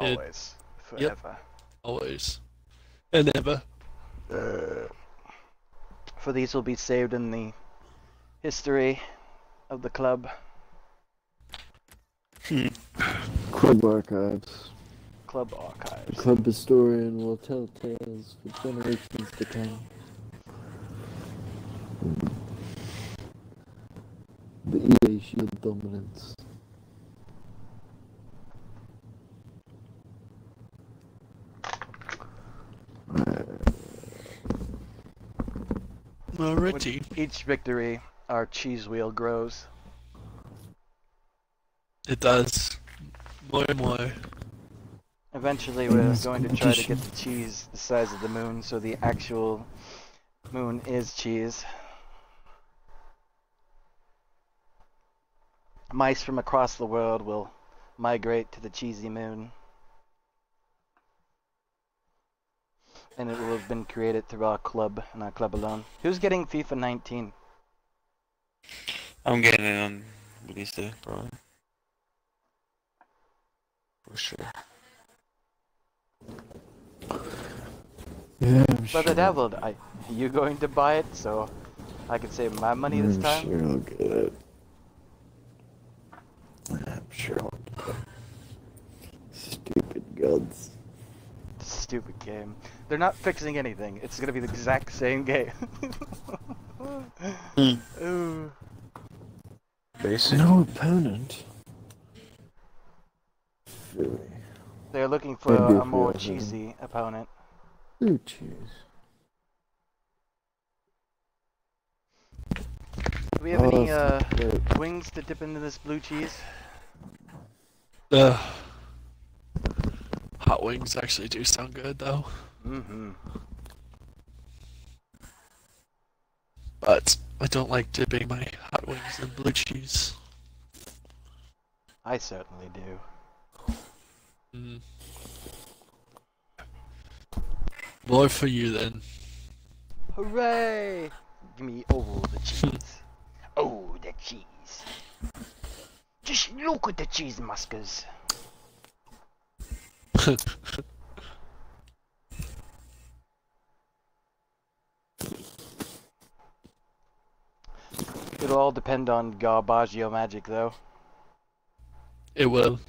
It- Always. Forever. Always. And ever. Uh, for these will be saved in the history of the club. Club archives. Club archives. The club historian will tell tales for generations to come. The EA Shield dominance. Alrighty. With each victory, our cheese wheel grows. It does. More and more. Eventually, In we're going to try to get the cheese the size of the moon, so the actual moon is cheese. Mice from across the world will migrate to the cheesy moon. And it will have been created through our club and our club alone. Who's getting FIFA 19? I'm getting it on release day, probably. For sure. Yeah, I'm Brother sure. Devil, I, you going to buy it so I can save my money this I'm time? sure I'll get it. I'm sure I'll get it. Stupid gods. Stupid game. They're not fixing anything. It's gonna be the exact same game. Hmm. Ooh. Basic. No opponent. Really? They're looking for Maybe a more have a- cheesy opponent. Blue cheese. Do we have Oh, any uh, wings to dip into this blue cheese? Ugh. Hot wings actually do sound good though. Mm-hmm. But I don't like dipping my hot wings in blue cheese. I certainly do. Mm. More for you then. Hooray! Give me all the cheese. oh, the cheese. Just look at the cheese muskers. It'll all depend on Garbaggio magic, though. it will.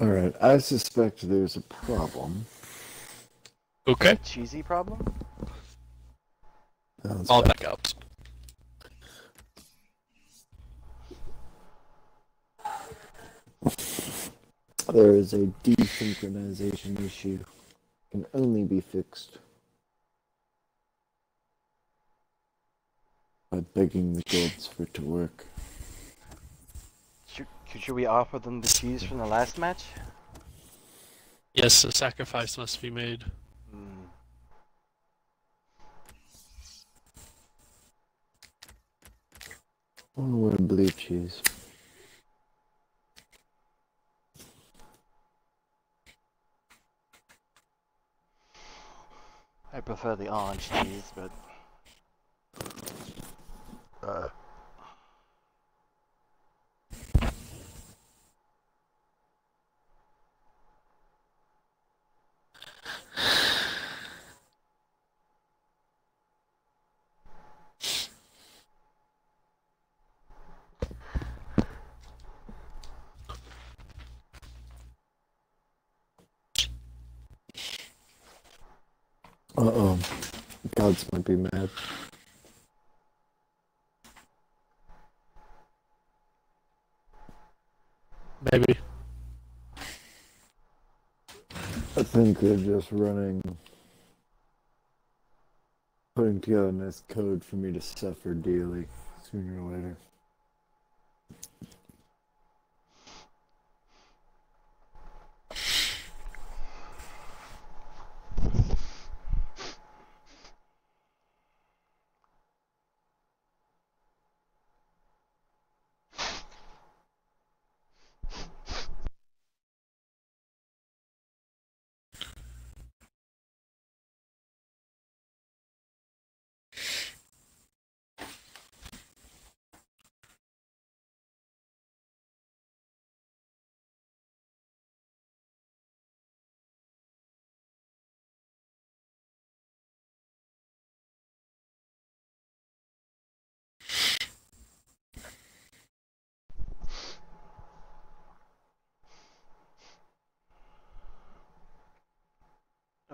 Alright, I suspect there's a problem. Okay. Cheesy problem? Sounds I'll back out. There is a desynchronization issue. Can only be fixed by begging the gods for it to work. Should, should we offer them the cheese from the last match? Yes, a sacrifice must be made. Hmm. Oh, what a blue cheese. I prefer the orange cheese, but. Uh oh. Gods might be mad. Maybe. I think they're just running. Putting together this code for me to suffer daily sooner or later.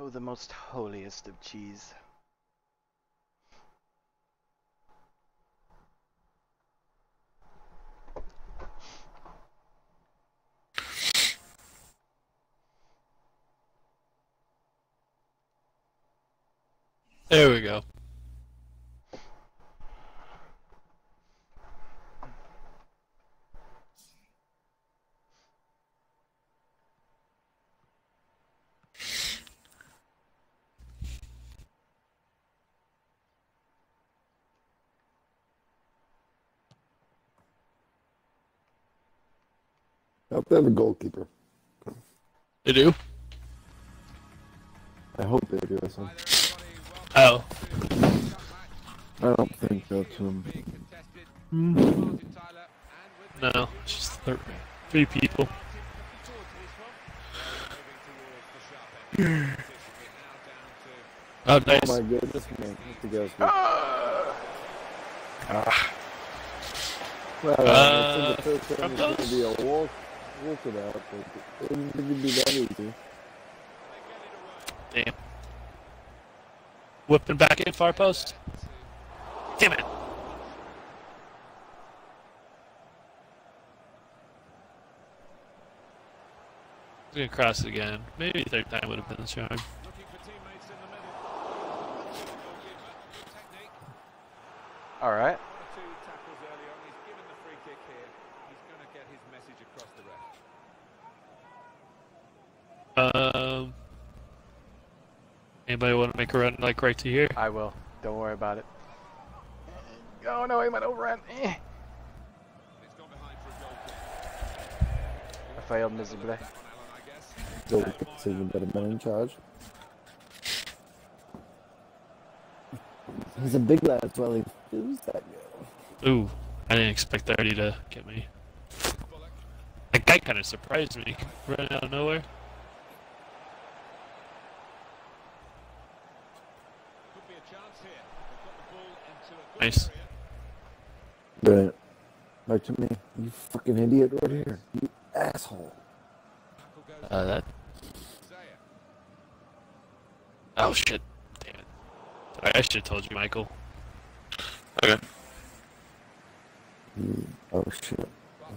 Oh, the most holiest of cheese. There we go. They have a goalkeeper. They do? I hope they do. I said. Oh. I don't think that's him. No, it's just th- three people. Oh, nice. Oh my goodness, man. The guy's Ah! Well, Uh, I think the first time from it's going to be a walk, walk it out, but it didn't be that easy. Damn. Whipping back in far post. Damn it. I'm gonna cross it again. Maybe third time would have been the charm. Looking for teammates in the middle. Goalkeeper, technique. All right. One or two tackles early on. He's given the free kick here. He's going to get his message across the ref. Um. Anybody want to make a run like right to here? I will. Don't worry about it. Oh no, he went over it. Eh. And it's gone behind for a goal kick. I failed miserably. That one, Alan, I guess. So we can see the better man in charge. He's a big lad as well. He feels that good. Ooh, I didn't expect Artie to get me. That guy kind of surprised me, running out of nowhere. Could be a chance here. They've got the ball into a good Nice. area. Brilliant. Back to me. You fucking idiot right here. You asshole. Uh, that. Oh shit! Damn it! I, I should have told you, Michael. Okay. You, oh shit. Uh,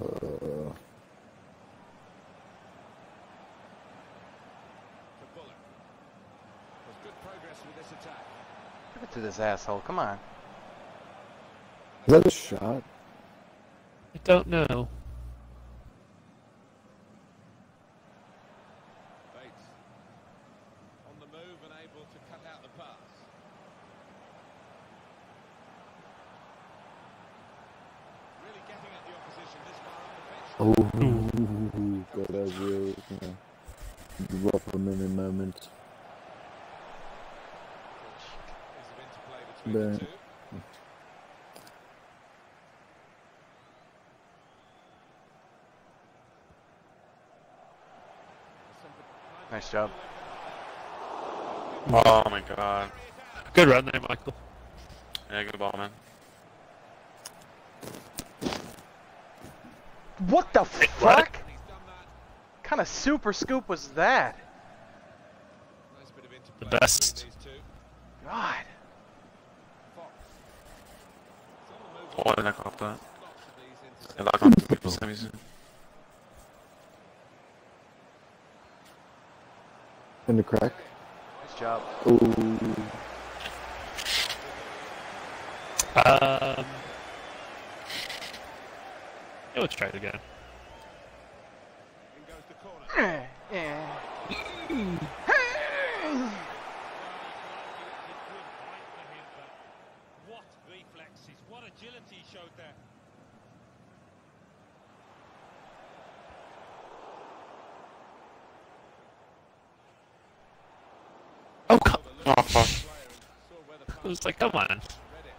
There's good progress with this attack. Give it to this asshole. Come on. Is that a shot? I don't know. Bates. On the move and able to cut out the pass. Really getting at the opposition this far up the pitch. Oh, God, that's real. You know, rough him in a moment. Piece of interplay between the Right. two. Nice job. Oh my god. Good run there, Michael. Yeah, good ball, man. What the what? fuck? And he's done that. kind of super scoop was that? Nice bit of interplay The best. these two. God. Fox. It's on the move. Oh, I didn't cop that. Lots of these Yeah, interceptions. that got people semis. In the crack. Nice job. Oh, Um. Yeah, let's try it again. In goes the corner. Yeah. What reflexes, what agility he showed there. Oh, come. Oh, fuck. I was like, come on.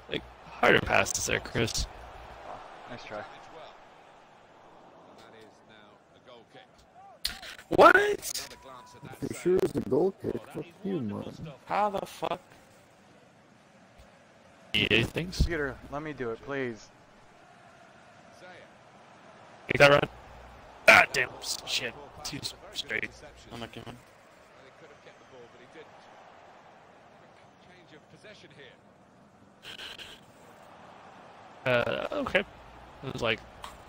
Like, harder passes there, Chris. Nice try. And that is now a goal kick. What? Another glance at that for sure it's a goal kick. Oh, that Fuck you, man. How the fuck? EA things. Computer, let me do it, please. Zaya. Make that run. Ah, damn. Shit. Poor Too a very good straight. I'm not giving. Well, he could have kept the ball, but he didn't. Possession here. Uh, okay. It was like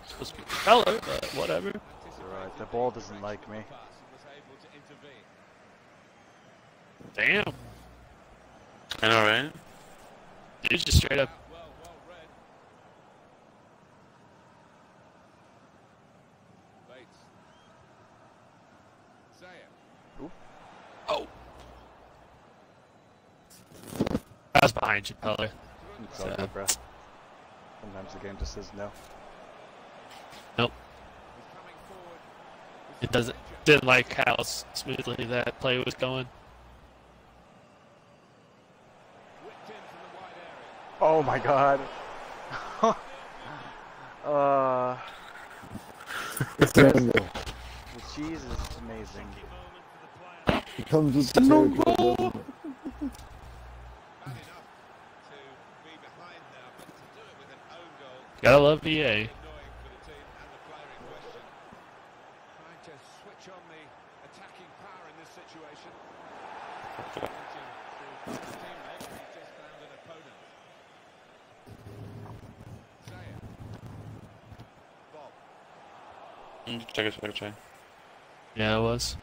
supposed to be Feller, but whatever. You're right. The ball doesn't like me. Pass and was able to. Damn. I know, right? Dude just straight up. Well, well read. Bates. Zaya. Oh. I was behind you, Feller. It's all good, bro. Sometimes the game just says no. Nope. He's coming forward. with It doesn't. Didn't like how smoothly that play was going. Whipped in from the wide area. Oh my god. uh, Daniel. the cheese is amazing. It comes with the It's a no territory, Check it, check it, check it. Yeah, it was.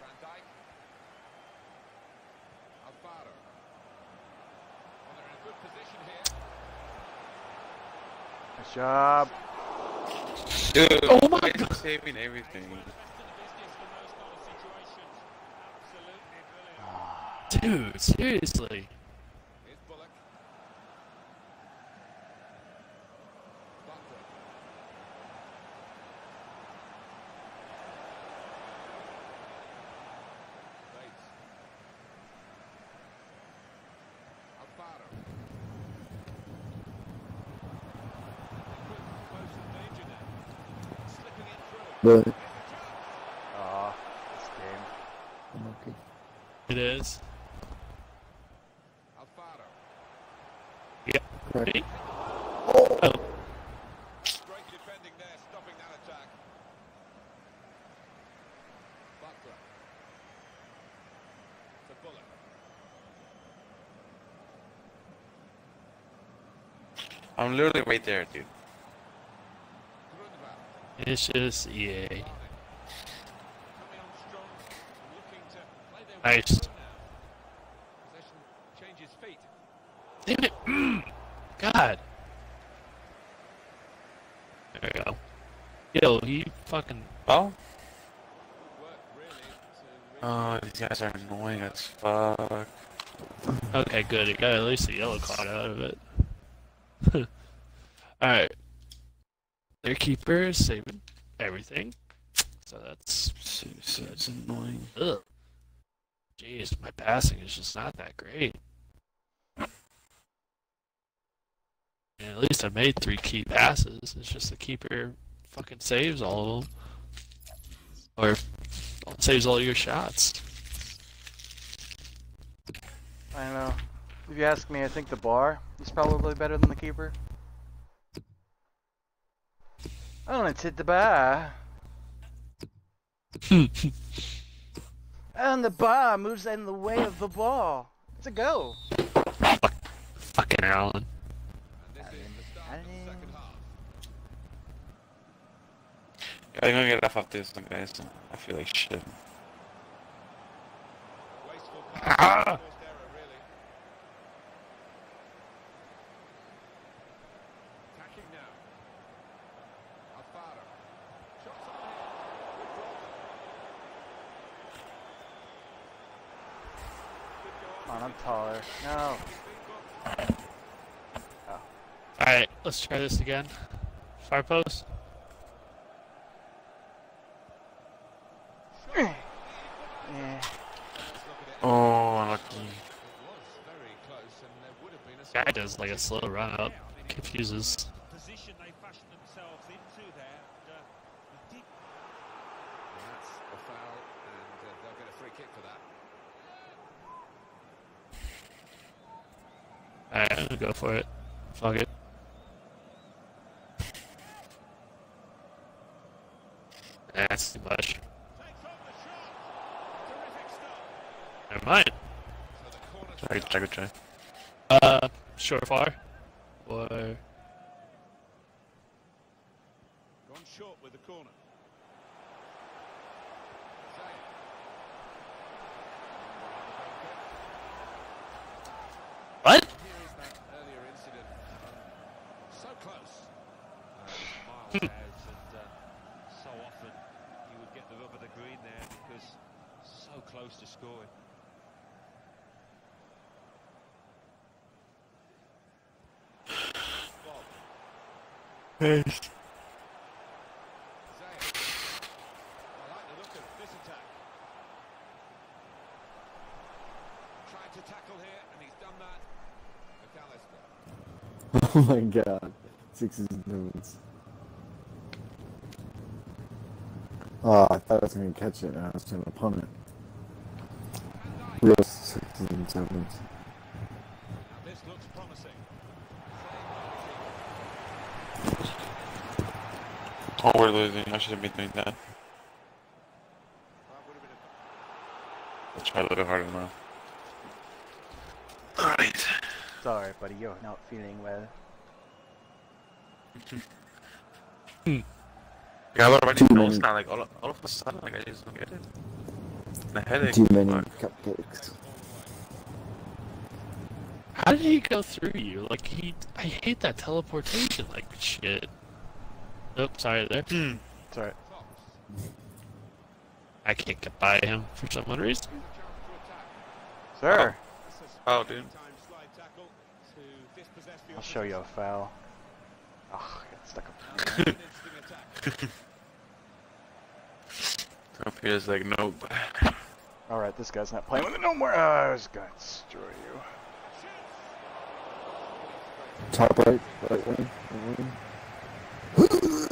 Van Dijk. Alvaro. Well, they're in a good position here. Nice job. Dude, Oh my why is he God. saving everything. Dude, seriously. Here's Bullock. Butler. Bates. Alvaro. Close in danger now. Slipping in through. But Aw, this game. unlucky. It is. Alvaro. Correct. Me? Oh, Great defending there, stopping that attack. Butler. To Bullock. I'm literally right there, dude. It's just EA. Coming on strong, looking to play their way Nice. through now. Possession changes feet. Damn it. Mm. God. There we go. Yo, you fucking. Oh? Good work, really, to Oh, these guys are annoying as fuck. Okay, good. It got at least a yellow card out of it. Alright. Their keeper is saving everything. So that's. It's, it's annoying. Ugh. Jeez, my passing is just not that great. And at least I made three key passes. It's just the keeper fucking saves all of them. Or saves all your shots. I don't know. If you ask me, I think the bar is probably better than the keeper. I don't know, it's hit the bar. And the bar moves in the way of the ball. It's a go. Fucking Allen. And this is the start of the second half. I'm gonna get off of this one, guys. I feel like shit. Ah! pass. Forced error, really. Attacking now. Alfaro. Shots on here. Good ball. Could go Come on. on, I'm taller. No. Oh. Booked. Alright, let's try this again. Fire post. Yeah. Let's look at it. Oh, unlucky. It was very close, and there would have been a Guy does like a slow run up. Confuses. position they fashioned themselves into there. And, uh, he did That's a foul, and uh, they'll get a free kick for that. Alright, I'm gonna go for it. Fuck it. That's too much. Takes on the shot. Terrific stop. Never mind. So Sorry, try, good try. Uh, surefire. Or Gone short with the corner. Zayn. what? Here is that earlier incident. Um, so close. Uh, miles out, and uh, so often you would get the rub of the green there because so close to scoring. Bob. Hey. Zayn. I like the look of this attack. Trying to tackle here, and he's done that. McAllister. Oh my god. Sixes and sevens. Oh, I thought I was gonna catch it and I was gonna punt it. Real sixes and sevens. Now this looks promising. Oh, we're losing. I should have been doing that. That would have been a I'll try a little harder now. Alright. Sorry, buddy, you're not feeling well. Yeah, but already Too knows many. now, like, all, all of a sudden, like, I just don't get it. The headache. Too many fuck. cupcakes. How did he go through you? Like he, I hate that teleportation. Like shit. Nope, sorry there. Hmm. It's alright. I can't get by him for some odd reason. A chance to attack. Sir, That's a Oh, dude. time slide tackle to dispossess the I'll show you a foul. Oh, I got stuck up. Now that's an interesting attack. Up here is like, nope. Alright, this guy's not playing with it no more. Uh, I was gonna destroy you. Top right, right wing, right wing.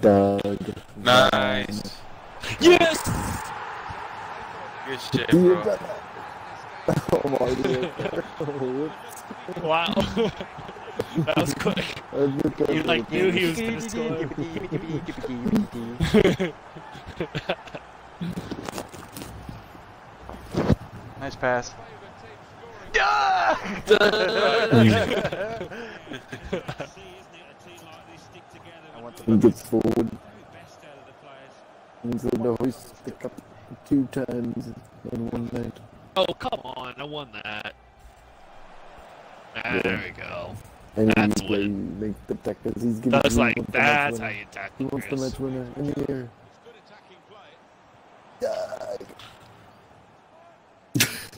Doug. Nice. Yes. Good shit, You bro. that. Oh my god. Oh, Wow. that was quick. I looked You like knew he was gonna score. nice pass. See, isn't it? A team like this stick together I and want the He gets forward. the best out the players. He's going hoist the cup two times in one night. Oh come on! I won that. Ah, there we go. And That's he what- play, make the tackles. He's giving That's he like wants the match that's how you tackle He wants the Chris. match winner in the air. Good attacking play.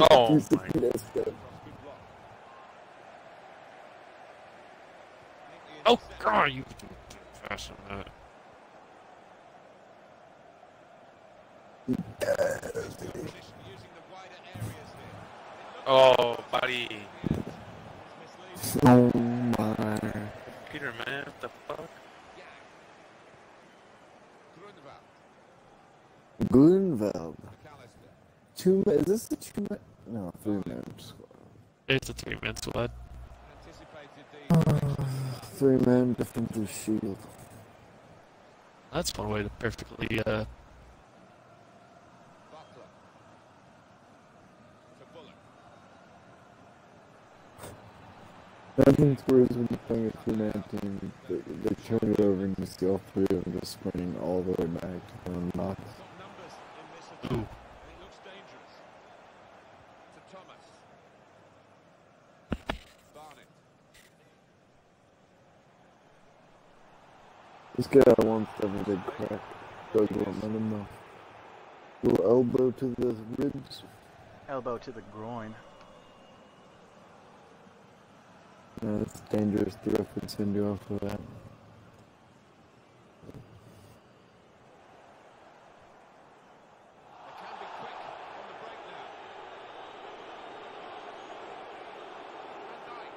Oh my. best guy. Good block. Oh god, you faster than that. Position using the wider areas here. Oh, buddy. Oh my. Peter, man, what the fuck? Grunwald. Two man. Is this a two man? No, three man squad. It's a three-man squad. Anticipated the Three man defensive shield. That's one way to perfectly uh, Butler. To Bullock. I think Spurs when you're playing a three man team, they, they turn it over and you see all three of them just sprinting all the way back to the knots. Got numbers in this attack. Ooh. And it looks dangerous. To Thomas. Barnett. This guy wants to have a big crack. Doug won't let him know. Little elbow to the ribs. Elbow to the groin. Yeah, it's dangerous. The reference do off of that. They can be quick on the break now. Van Dijk.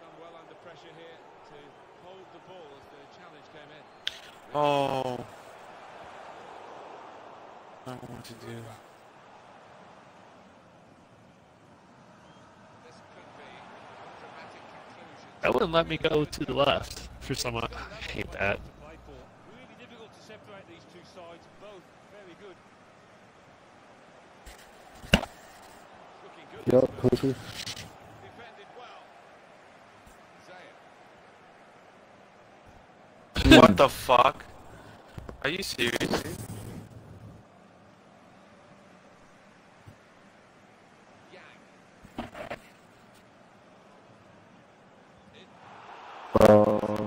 Done well under pressure here to hold the ball as the challenge came in. Oh. I don't know what to do. This could be a dramatic conclusion. that wouldn't let me go to the left. for someone. I hate that. Play. Really difficult to separate these two sides. Both very good. Looking good. Yup, Poker. Defended well. Zaya. what the fuck? Are you serious? dude? Yang. Uh,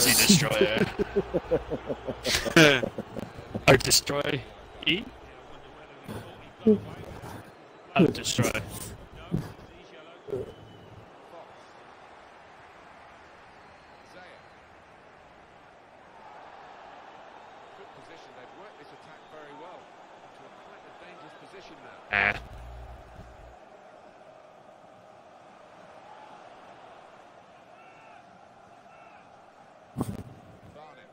Pussy destroyer. Pussy destroyer. or destroy. E? Oh, destroy. Zaya. Good position. They've worked this attack very well. Into a quite a dangerous position now. Ah. Barnett.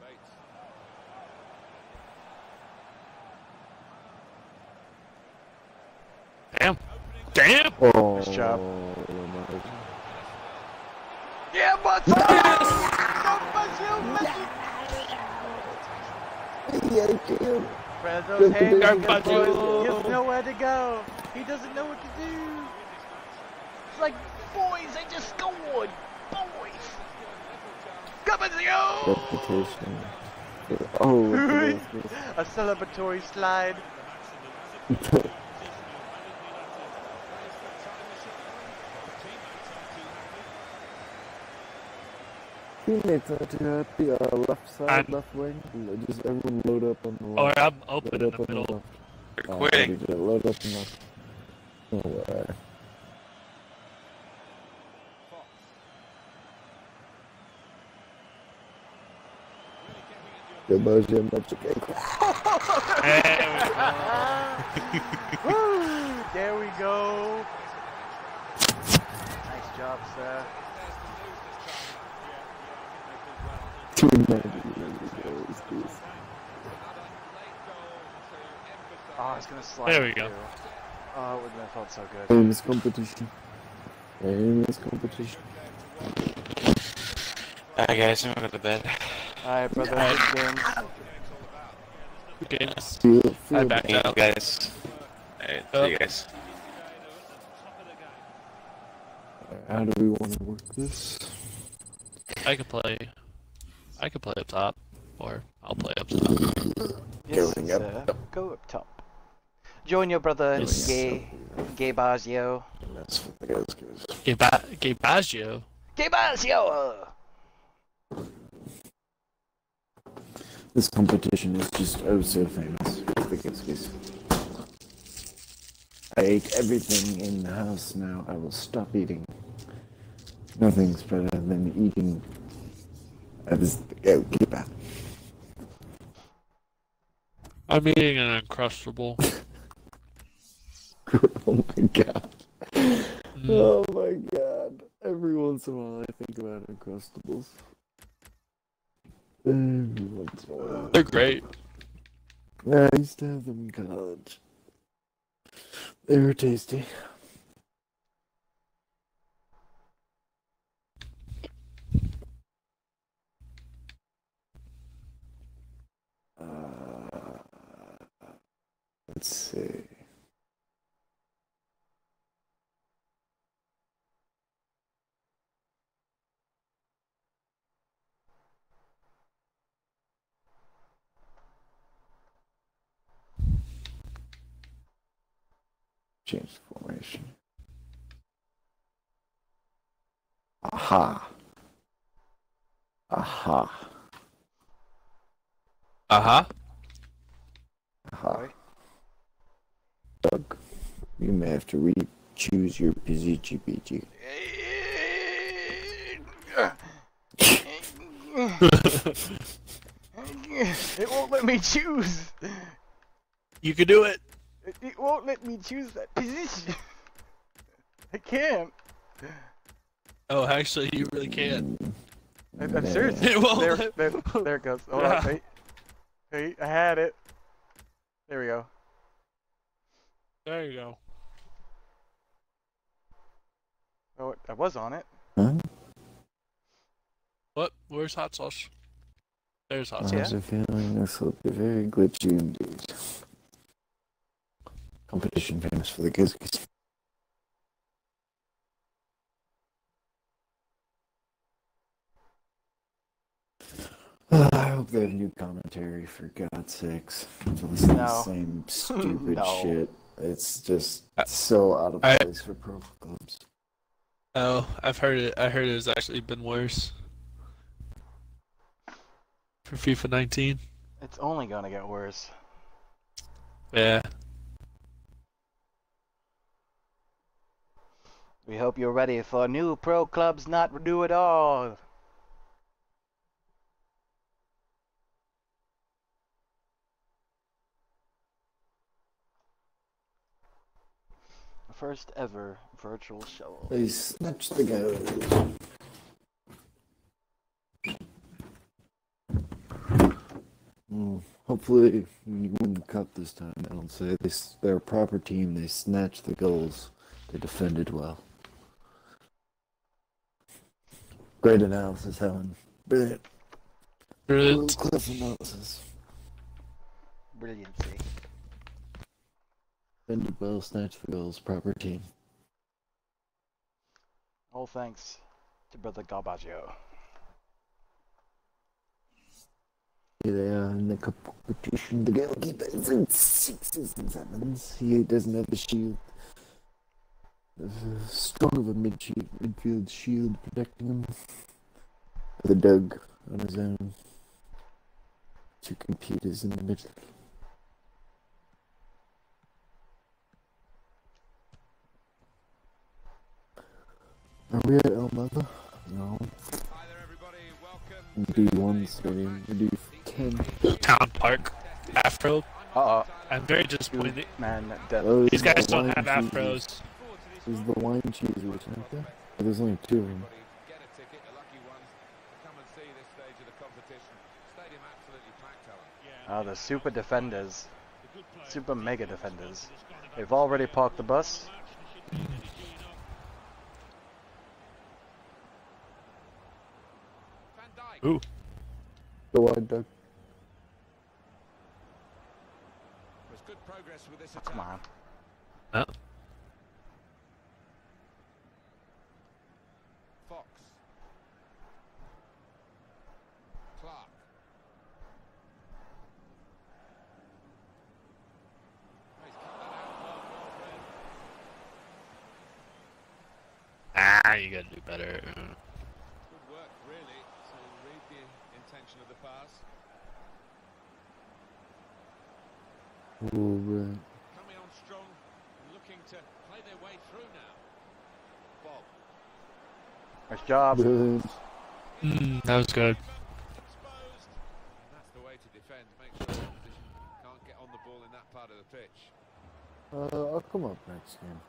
Bates. Damn. Damn! oh, Nice job. Oh my- Yeah, but Franzo's hands Garbaggio. He doesn't know where to go. He doesn't know what to do. It's like, boys, I just scored. Boys. Gabazio! Reputation. Oh, A celebratory slide. Teammates are too happy. Uh, left side, I'm- left wing. Just everyone load up on the Or left. I'm open in load the up on the middle. left. You're Oh, quitting. DJ, Load up on the left. No way. Fox. Really getting at your Goodbye, Jim. That's okay. There we go. There we go. Nice job, sir. Two ninety. Let's do this. Oh, I was gonna slide. There we it go. Oh, it would have felt so good. Famous competition. Famous competition. Alright guys, I'm gonna go to bed. Alright, brother. Good game. Okay. Feel, I feel backed Thank you out. guys. Alright, see you oh. guys. How do we want to work this? I can play. I could play up top, or I'll play up top. Yes, Going up sir. Go up top. Join your brother, Yes. Gay, Gay Bazio. That's what the guys goes. Gaba- Gabaggio. Gay Bazio! This competition is just oh so famous. The guys goes. I ate everything in the house now. I will stop eating. Nothing's better than eating. Oh, keep out. I'm eating an Uncrustable. oh my god. Mm. Oh my god. Every once in a while I think about Uncrustables. Every once in a while. They're great. Yeah, I used to have them in college. They were tasty. Let's see. Change the formation. Aha. Aha. Uh huh. Aha. Doug, you may have to re-choose your PZG PG. It won't let me choose. You can do it. It, it won't let me choose that position. I can't. Oh, actually, you really can. I, I'm serious. It won't There, let- there, there it goes. Hold on, wait. Wait, I had it. There we go. There you go. Oh, I was on it. Huh? What? Where's hot sauce? There's hot sauce. I sauce. have a feeling this will be very glitchy indeed. Competition famous for the Gizkies. Uh, I hope they have new commentary for God's sakes. To listen to the same stupid No. shit. It's just I- so out of I- place for pro clubs. Oh, I've heard it. I heard it has actually been worse for FIFA 19. It's only gonna get worse. Yeah. We hope you're ready for new pro clubs not renew at all. First ever virtual show. They snatched the goal. Mm, hopefully, when you win the cup this time, I don't say they, s- they're a proper team. They snatched the goals. They defended well. Great analysis, Helen. Brilliant. Brilliant. World-class analysis. Brilliancy. Defended well, snatched the goals. Proper team. All thanks to Brother Garbaggio. Here they are in the competition. The goalkeeper is in sixes and sevens. He doesn't have the shield. There's a strong of a mid midfield shield protecting him. The Doug on his own. Two computers in the middle. Are we at El Mother? No. Hi there, everybody. Welcome to D1 today's stadium. match. We do 10. Town Park. Afro. Uh oh. I'm very disappointed. Man, death. These these guys are don't have cheeses. afros. These are the wine cheesers, aren't they? Oh, there's only two of them. Get a ticket, the lucky ones, to come and see this stage of the competition. Stadium absolutely packed, Alan. Oh, the super defenders. Super mega defenders. They've already parked the bus. Van Dijk. Ooh. Go wide, Doug. There's good progress with this Oh, attack. come on. Oh. Fox. Clark. Oh, he's cut that out well, well read. Ah, you gotta do better. Good work, really, to read the intention of the pass. All right. Coming on strong, looking to play their way through now. Bob. Nice job. Mm, that was good. That's the way to defend. Make sure the opposition can't get on the ball in that part of the pitch. Uh, I'll come up next game.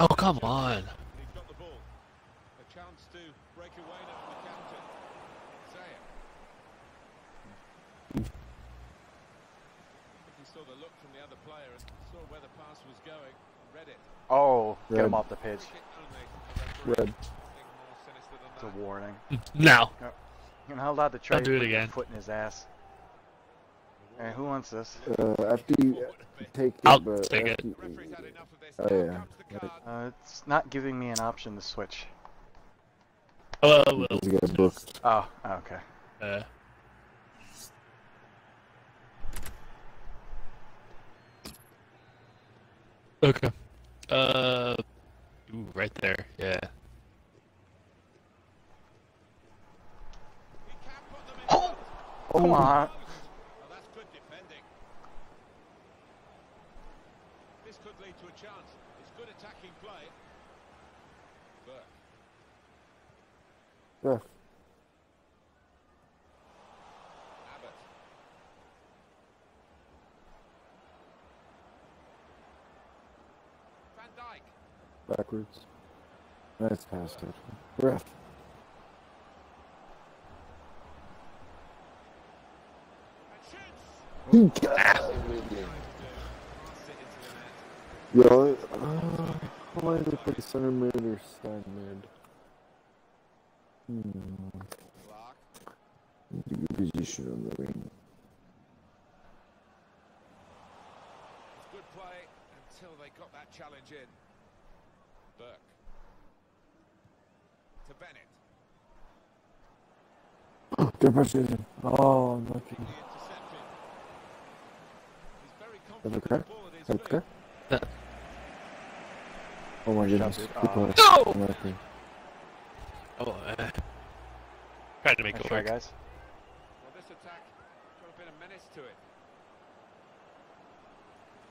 Oh, come on. He's got the ball. A chance to break away now from the captain. Zaya. I he saw the look from the other player and saw where the pass was going. Read it. Oh, get him off the pitch. Kick only. The referee. Red. Nothing more sinister than It's a warning. Now. You're not allowed to try Don't do it put again. foot in his ass. Hey, who wants this? Uh, after you take it, I'll but take it. you- Referee's had enough of this. Oh, yeah. comes the Right. card. Uh, it's not giving me an option to switch. Oh, well. He's got booked. Oh, okay. Uh, okay. Uh, ooh, right there. Yeah. He can put them in Oh! front. Come on. Well, that's good defending. This could lead to a chance. It's good attacking play. Burke. Yeah. backwards. Nice pass, actually. Breath. Yo, uh, why did they put center mid or side mid? Hmm. Good position on the wing. Good play until they got that challenge in. His Have a feet. crack? Uh. Oh my goodness. Shoved it. Good Oh. play. No! Lucky. Oh, uh, tried to make Nice it try, work. guys. Well, this attack got a bit of menace to it.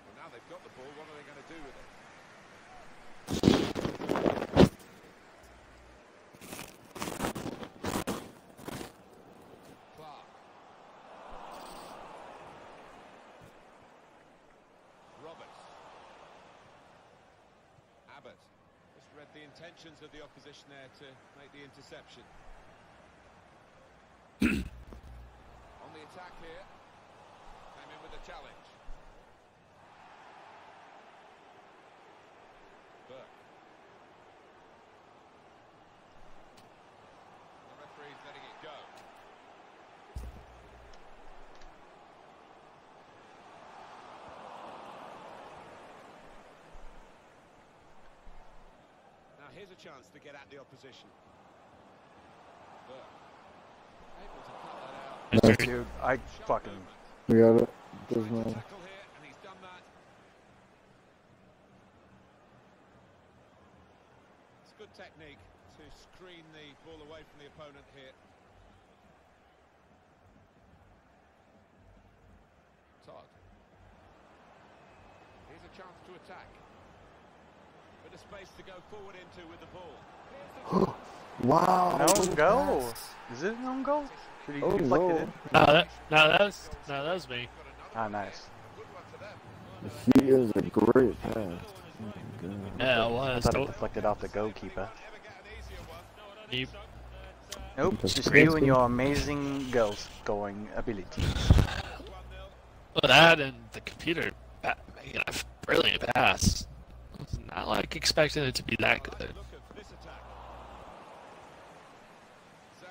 Well, now they've got the ball, what are they going to do with it? Clark. Roberts. Abbott. Just read the intentions of the opposition there to make the interception. On the attack here. Came in with a challenge. Burke. The referee's letting it go. Now here's a chance to get at the opposition. Burke. Able to cut that out. Nice. Dude, I fucking. We got it. Doesn't matter. tackle here, and he's done that. It's good technique to screen the ball away from the opponent here. Todd. Here's a chance to attack. Bit of space to go forward into with the ball. Wow. No what goal. pass. Is it an own goal? Did he Oh, deflect it no. in? No, that, no, that was, no, that was me. Ah, nice. good one for them. He is a great pass. Oh. Yeah, it I was. thought it deflected off the goalkeeper. Ever get an easier one? you, Nope, That's just you and your amazing goal scoring ability. well, that and the computer pa- making a brilliant pass. It's not like expecting it to be that good. Look at this attack. Zaya.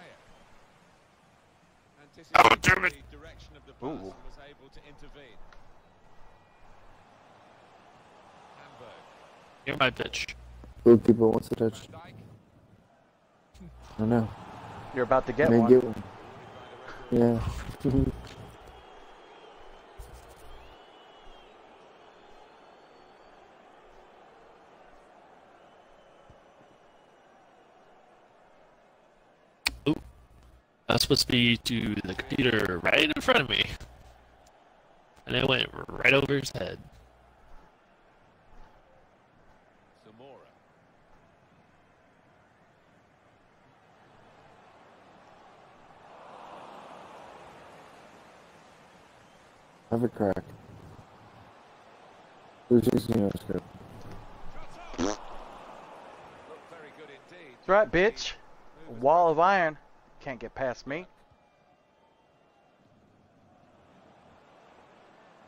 Anticipated damn it. the direction of the pass Ooh. was able to intervene. Hamburg. You're my bitch. Goalkeeper wants to touch. I don't know. You're about to get May one. get one. Yeah. That's supposed to be to the computer right in front of me. And it went right over his head. Zamora. Have a crack. Who's just, you script. Looked very good indeed. That's right, bitch. Wall of iron. Can't get past me.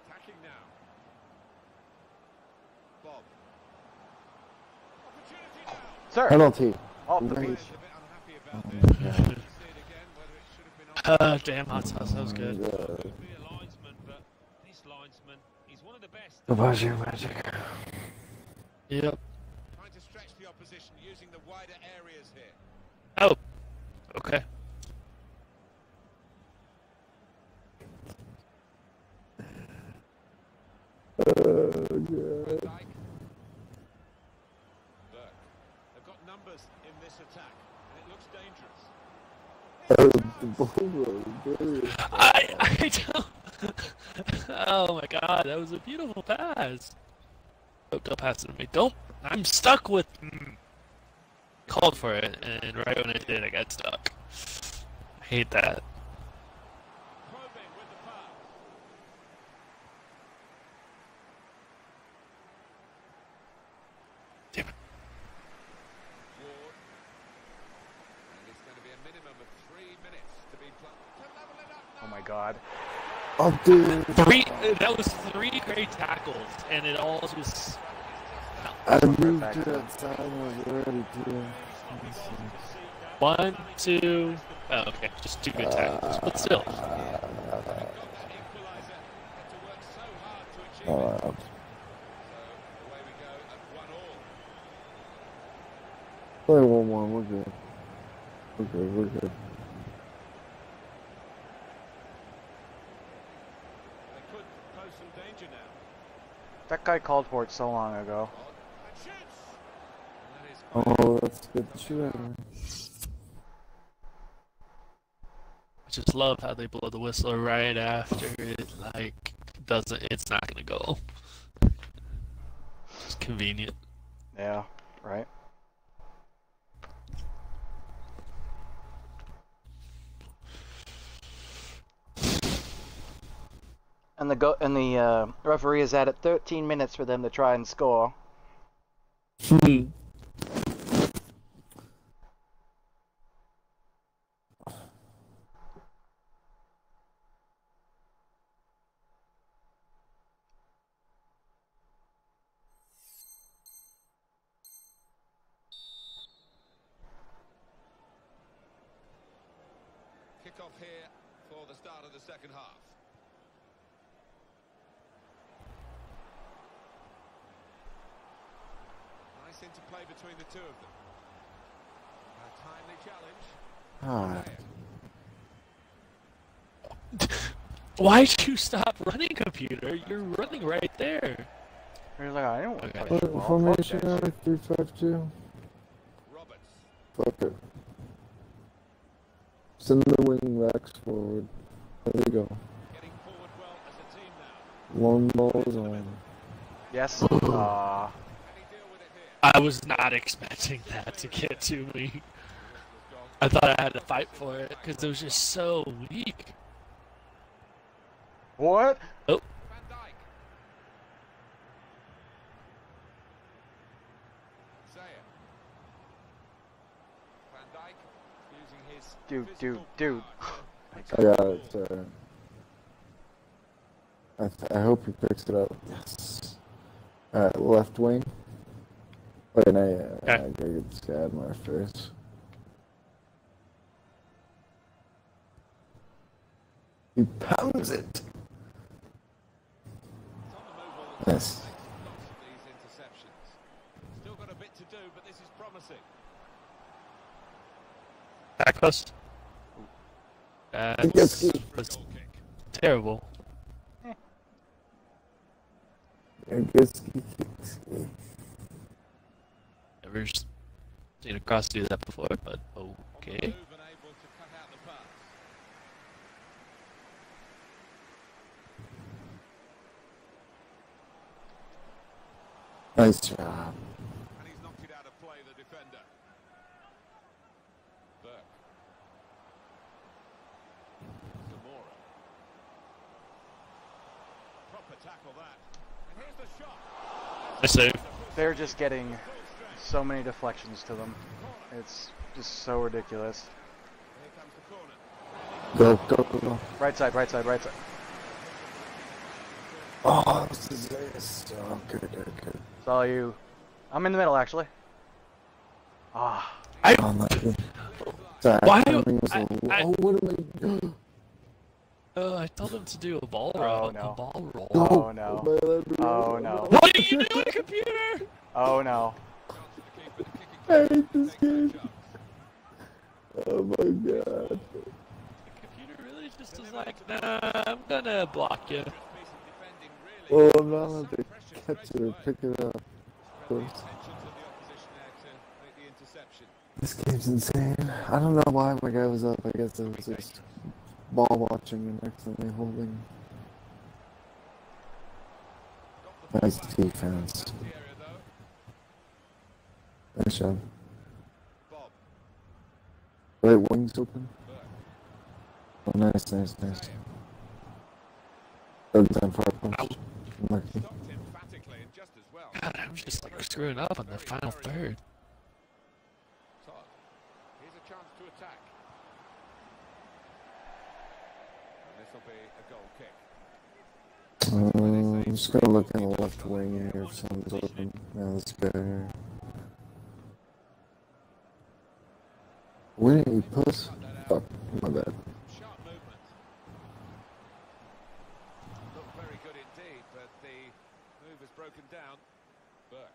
Attacking now. Bob. Opportunity now. Sir, Penalty. off the Great. pitch. He's a bit unhappy Oh about my this. god. See it again, whether it should have been Uh, damn hot sauce, that was Oh good. god. Could be a linesman, but this linesman, he's one of the best. Magic. Yep. Trying to stretch the opposition using the wider areas here. Oh. Okay. Oh Van god. Dijk. Burke. They've got numbers in this attack, and it looks dangerous. Oh, the ball roll. I, I don't. oh my god, that was a beautiful pass. Oh, don't pass it to me. Don't. I'm stuck with. Mm. Called for it, and right when I did, I got stuck. I hate that. Probing with the pass. Damn it. Ward. And it's going to be a minimum of three minutes to be played. To level it up Oh now. my god. Oh, dude. Three. That was three great tackles, and it all just I moved to that side was ready to. One, two. Oh, okay, just two good tackles, but still. Equaliser had to work so hard to achieve it. Uh, So away we go at one all. play one one. We're good. We're good. We're good. They could pose some danger now. That guy called for it so long ago. And shoots. And that is Oh, that's good to shoot at him. I just love how they blow the whistle right after it. Like, doesn't. It's not gonna go. It's convenient. Yeah, right. And the go and the uh, referee has added 13 minutes for them to try and score. Kick-off here for the start of the second half. Nice interplay between the two of them. A timely challenge. Ah, Why'd you stop running, computer? You're running right there. He's like, I don't want to Okay. touch the what formation Fuck are? Three five two. Roberts. Fuck it. Send the wing backs forward. There they go. Getting forward well as a team now. Long balls on. Yes. Uh, Can he deal with it here? I was not expecting that to get to me. I thought I had to fight for it because it was just so weak. What? Oh Van Dijk. Zaya. Van Dijk using his Dude, dude, dude. power I got it. Sorry. I, th- I hope he picks it up. Yes. Alright, left wing. Wait, no, yeah, I Okay. gotta get this guy out of my face. He pounds it. It's on the move all the time. Yes. Makes lots of these interceptions. Still got a bit to do, but this is promising. Back close. That Yes. was terrible. I guess he kicks me. Never seen a cross do that before, but okay. move and able to cut out the pass. Nice job. And he's knocked it out of play, the defender. Burke. Zamora. Proper tackle that. And here's the shot. I save. They're just getting so many deflections to them. It's just so ridiculous. Here comes the corner. Go, go, go, go. Right side, right side, right side. Oh, this is this. Oh, good, good, good. It's you. I'm in the middle, actually. Ah, Oh, lucky. Sorry, Why do- timing was a I- little- I- oh, what am I? Oh, I told him to do a ball Oh, roll. no. A ball roll. Oh, no. Oh, no. What are you doing, computer? oh no. I hate this game. Oh my god. The computer really just is like, nah, I'm gonna block you. Oh, I'm not allowed to catch it or pick it up. This game's insane. I don't know why my guy was up. I guess I was just ball watching and accidentally holding. Nice defense. Nice job. Right wings open. Oh, nice, nice, nice. Third time for our punch. Lucky. Stopped emphatically and just as well. God, I'm just like screwing up on the final third. Here's a chance to attack. And this will be a goal kick. Um, I'm just gonna look in the left wing here if someone's open. Now let's go here. Puss? Fuck, my bad. Sharp movement. Looked very good indeed, but the move has broken down. Burke.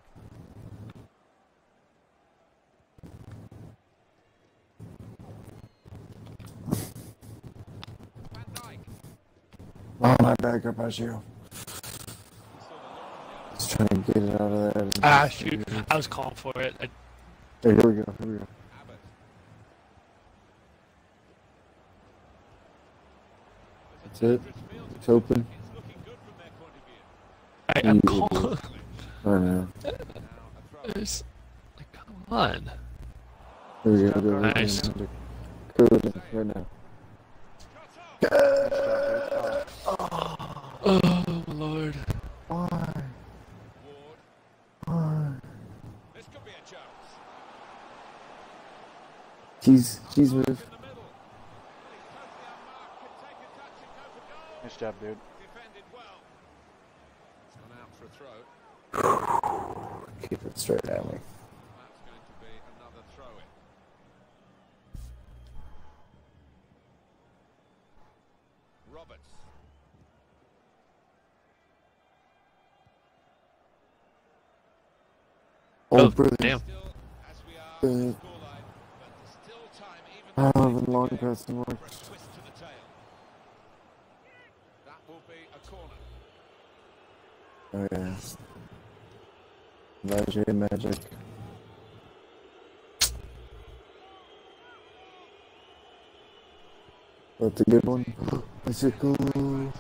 Van Dijk. Oh, my bad, Carpaccio. Just trying to get it out of there. Ah, shoot. I was calling for it. I, Hey, here we go, here we go. That's it. It's open. It's looking good from their point of view. I, Mm. calling. I know. Now. It's like, come on. Here we go, go, Nice. go, go, go, right now. Oh, my lord. Why? Ward. Why? This could be a chance. Cheese, cheese move. In the middle. Well, he's totally unmarked. Can take a touch and go for goal. Nice job, dude. Defended well. It's gone out for a throw. Keep it straight at me. That's going to be another throw in. Roberts. Oh, Oh, brilliant. damn. Still, as we are on Brilliant. the scoreline, but there's still time, even I though love it's the long game, passing for a work. Oh, twist to the tail. That will be a corner. Oh, yeah. Magic, magic. That's a good one. Bicycle. In a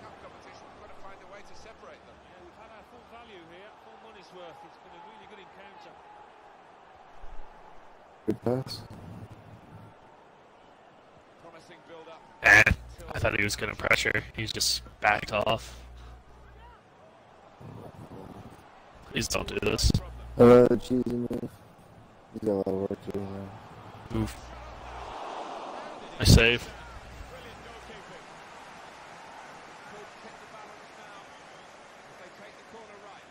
cup competition, we've got to find a way to separate them. Yeah, we've had our full value here, full money's worth. It's been a really good encounter. Good pass. Promising build-up. Eh, I thought he was going to pressure. He's just backed off. Please don't do this. Uh, cheesy move. He's got a lot of work to do now. Oof. I save. Brilliant goalkeeping. Could tip the balance now if they take the corner right.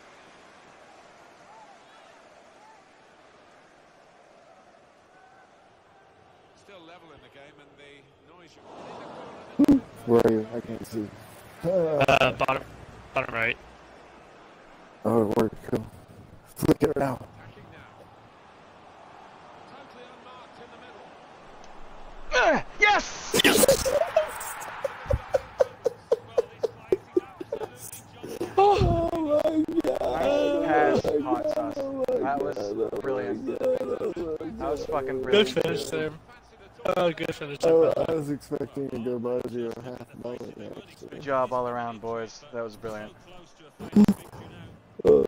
Still level in the game and the noise you in the corner. Where are you? I can't see. Uh, bottom, bottom right. Oh, it worked. Cool. Flick it now. Attacking now. Totally unmarked in the middle. Uh, yes! Oh my god. Nice pass, hot sauce. That was brilliant. That was fucking brilliant. Good finish there. Oh, good finish. Oh, I was expecting to go by zero half a moment actually. Good job all around, boys. That was brilliant. Oh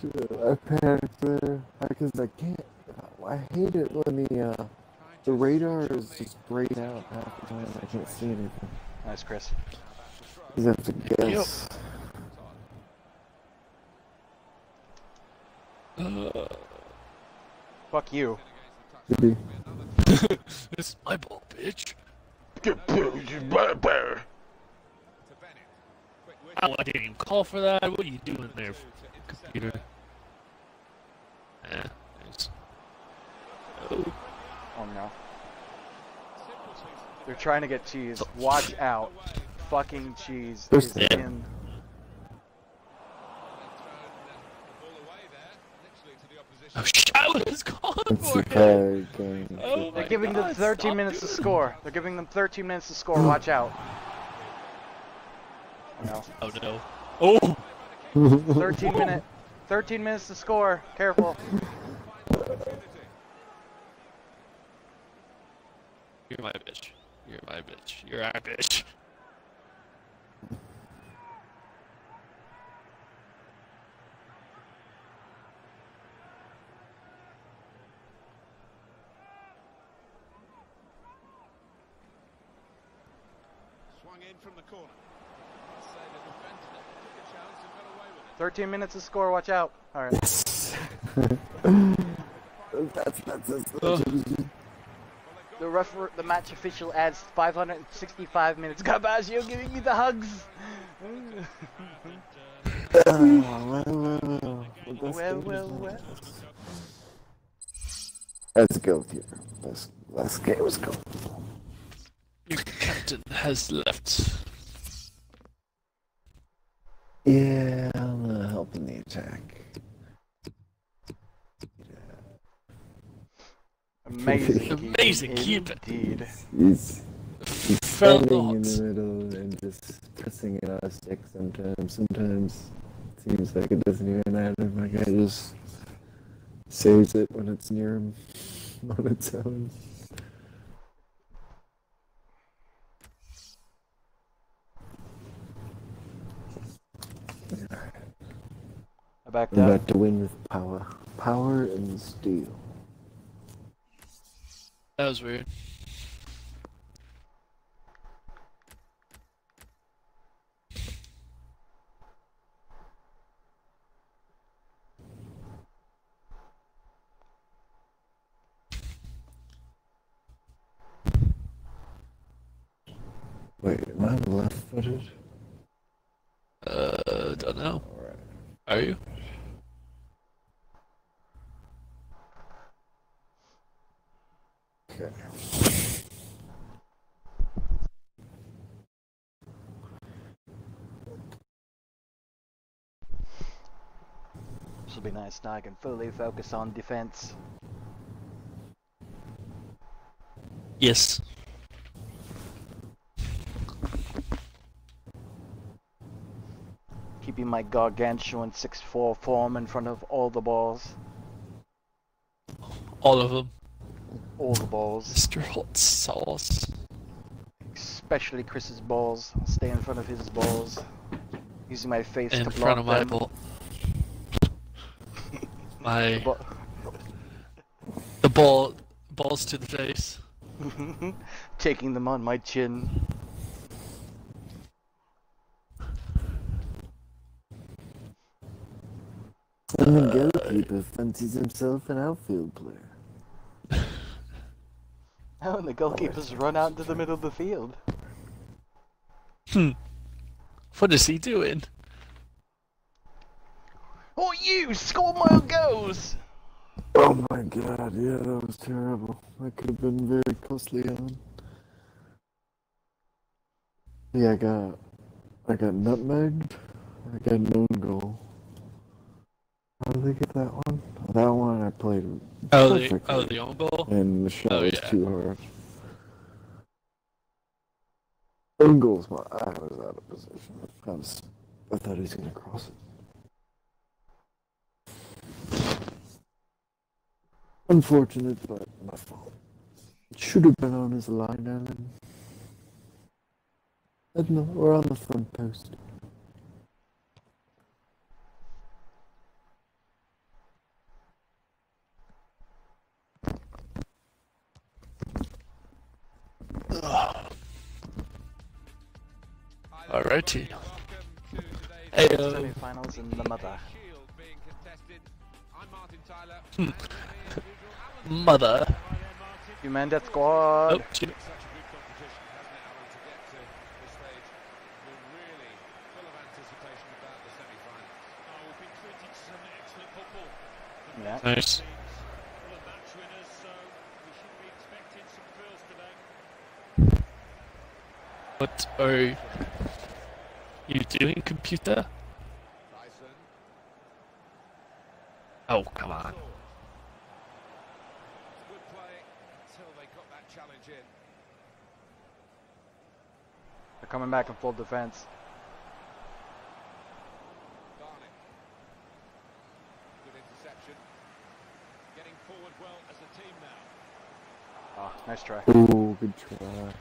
shit! I panicked there because I can't. I hate it when the uh, the radar is just grayed out half the time. I can't see anything. Nice, Chris. You have to guess. Fuck you. Maybe. This is my ball, bitch. Oh, I didn't even call for that. What are you doing there, computer? there. Eh, thanks. Oh, Oh no. They're trying to get cheese. Watch out. Fucking cheese There's- is Yeah. in. They've thrown uh, the ball away there, literally to the opposition. Oh shit, I calling It's for it. tag game. Oh They're my giving them 13 stop minutes to score. They're giving them 13 minutes to score. Watch out. Oh no. Oh no. Oh! 13 minute. 13 minutes to score. Careful. You're my bitch. You're my bitch. You're our bitch. Swung in from the corner. I'd say the defence took a chance and got away with it. 13 minutes to score. Watch out. All right. Yes. that's that's that's. Ugh. that's The refer- the match official adds 565 minutes. Gabazio giving me the hugs. Well, well, well. Let's Well, go. well, well. Let's go, Peter. Let's, let's go. Let's go. Your captain has left. Yeah, I'm uh, helping the attack. Amazing. Amazing keep. Indeed. He's, he's Fell standing in the middle and just pressing it on a stick sometimes. Sometimes it seems like it doesn't even matter. My guy just saves it when it's near him on its own. I backed I'm about to win with power. Power and steel. That was weird. Wait, am I left footed? Uh, don't know. Alright. Are you? Okay. This will be nice now. I can fully focus on defense. Yes. Keeping my gargantuan 6-4 form in front of all the balls. All of them. All the balls. Mr. Hot Sauce. Especially Chris's balls. I'll stay in front of his balls. Using my face In to front of my ball. My Ba- the ball balls to the face. Taking them on my chin. And the goalkeeper fancies himself an outfield player. Oh, and the goalkeeper's run out into the middle of the field. Hmm. What is he doing? Oh, you score more goals! Oh my god, yeah, that was terrible. That could have been very costly on. Yeah, I got, I got nutmegged. I got an own goal. How did they get that one? That one I played Oh, the perfectly, oh the own goal. and the shot Oh, was yeah. too hard. Own goals, my I was out of position. I was, I thought he was gonna cross it. Unfortunate, but my fault. It should have been on his line, Alan. I don't know, or on the front post. Alrighty. Welcome to today's Hey, uh, Semi-finals in the mother. Shield being contested. I'm Martin Tyler. Hmm. and with me, as usual, Alan Mother. Few man death squad. Oh, shit. It's such a good competition, hasn't it, Alan, to get to this stage? We're really full of anticipation about the semi-finals. Oh, we've been treated to some excellent football. The Yeah. best Nice. teams, full of match winners, so we should be expecting some thrills today. What are you doing, computer? Oh, come on. Good play until they got that challenge in. They're coming back in full defense. Darling. Getting forward well as a team now. Ah, nice try. Ooh, good try.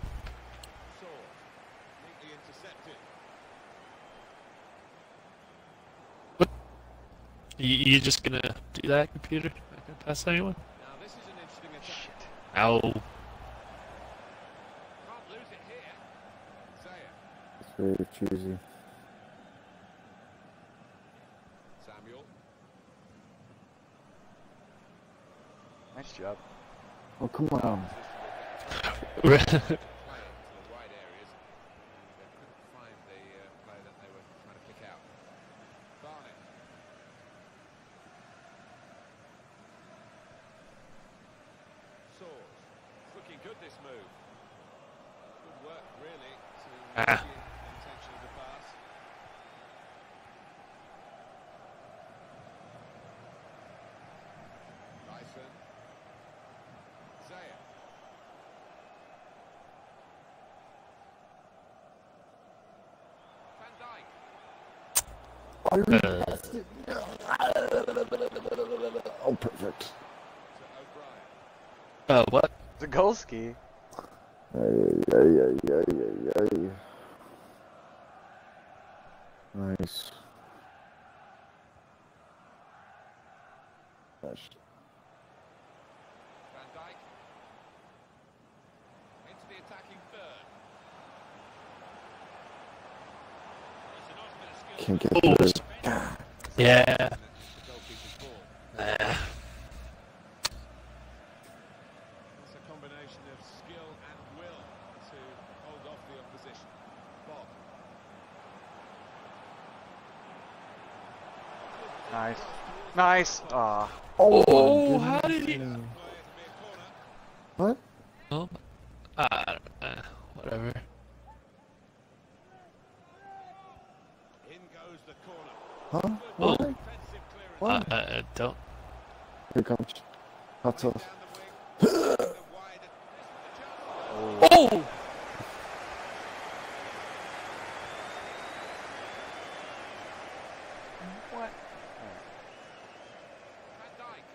You, you just gonna do that, computer? Not gonna pass anyone? Now this is an interesting. Shit. Ow. Can't lose it here. Zaya. It's very choosy. Samuel. Nice job. Oh, come on. Right. Play into the wide areas. And they couldn't find the uh, player that they were trying to pick out. Barney. Good this move. Good work, really, to Ah. the intention of the pass. Dyson. Zaya. Van Dijk. Uh, Oh, perfect. To uh, what? Zagolski. Ay, ay, ay, ay, ay, ay. Nice. Van Dijk. Into the attacking third. Nice bit of skill. Can't get through. s- Yeah. And it's the goalkeeper's ball. Nah. It's a combination of skill and will to hold off the opposition. Bob. Nice. Nice. Ah. Oh, Oh, my how goodness. did he? Play it to be a corner. What? Oh, uh, uh, whatever. In goes the corner. Huh? Oh. What? Defensive clearance. What? Uh, uh, don't. Here it comes. Hot sauce. Down the wing. the wide. This is the chance. Oh! What? Van Dijk.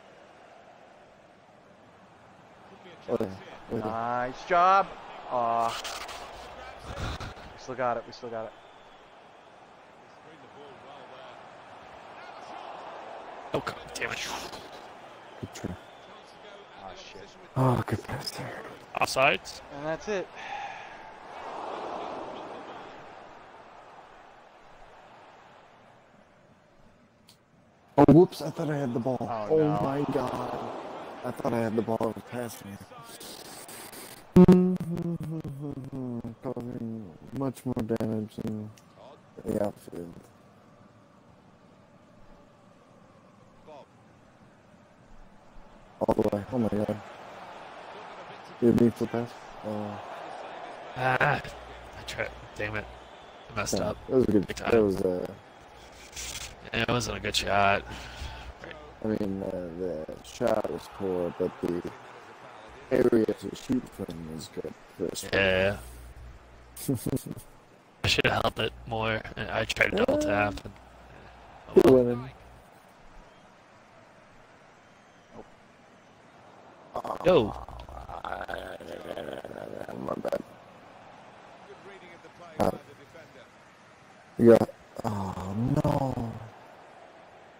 Could be a Oh, chance yeah. here. Wait a- Nice job. Ah. We still got it. We still got it. Screen the ball well there. Oh, God damn it. Good try. Chance to go Ah, at the shit. Oh, good pass there. Offsides? And that's it. Oh, whoops. I thought I had the ball. Oh, Oh, no. my god. I thought I had the ball. I was passing it. Much more damage than the outfield. Bob. All the way. Oh my god. Give me the pass. Oh, Ah, I tried. Damn it. I messed yeah, up. that was a good. That was uh. It wasn't a good shot. I mean, uh, the shot was poor, but the area to shoot from was good. Yeah. I should have held it more. and I tried to double tap. And, oh, well. winning. Yo. My bad. Good reading of the play Uh, by the defender. You got. Oh no.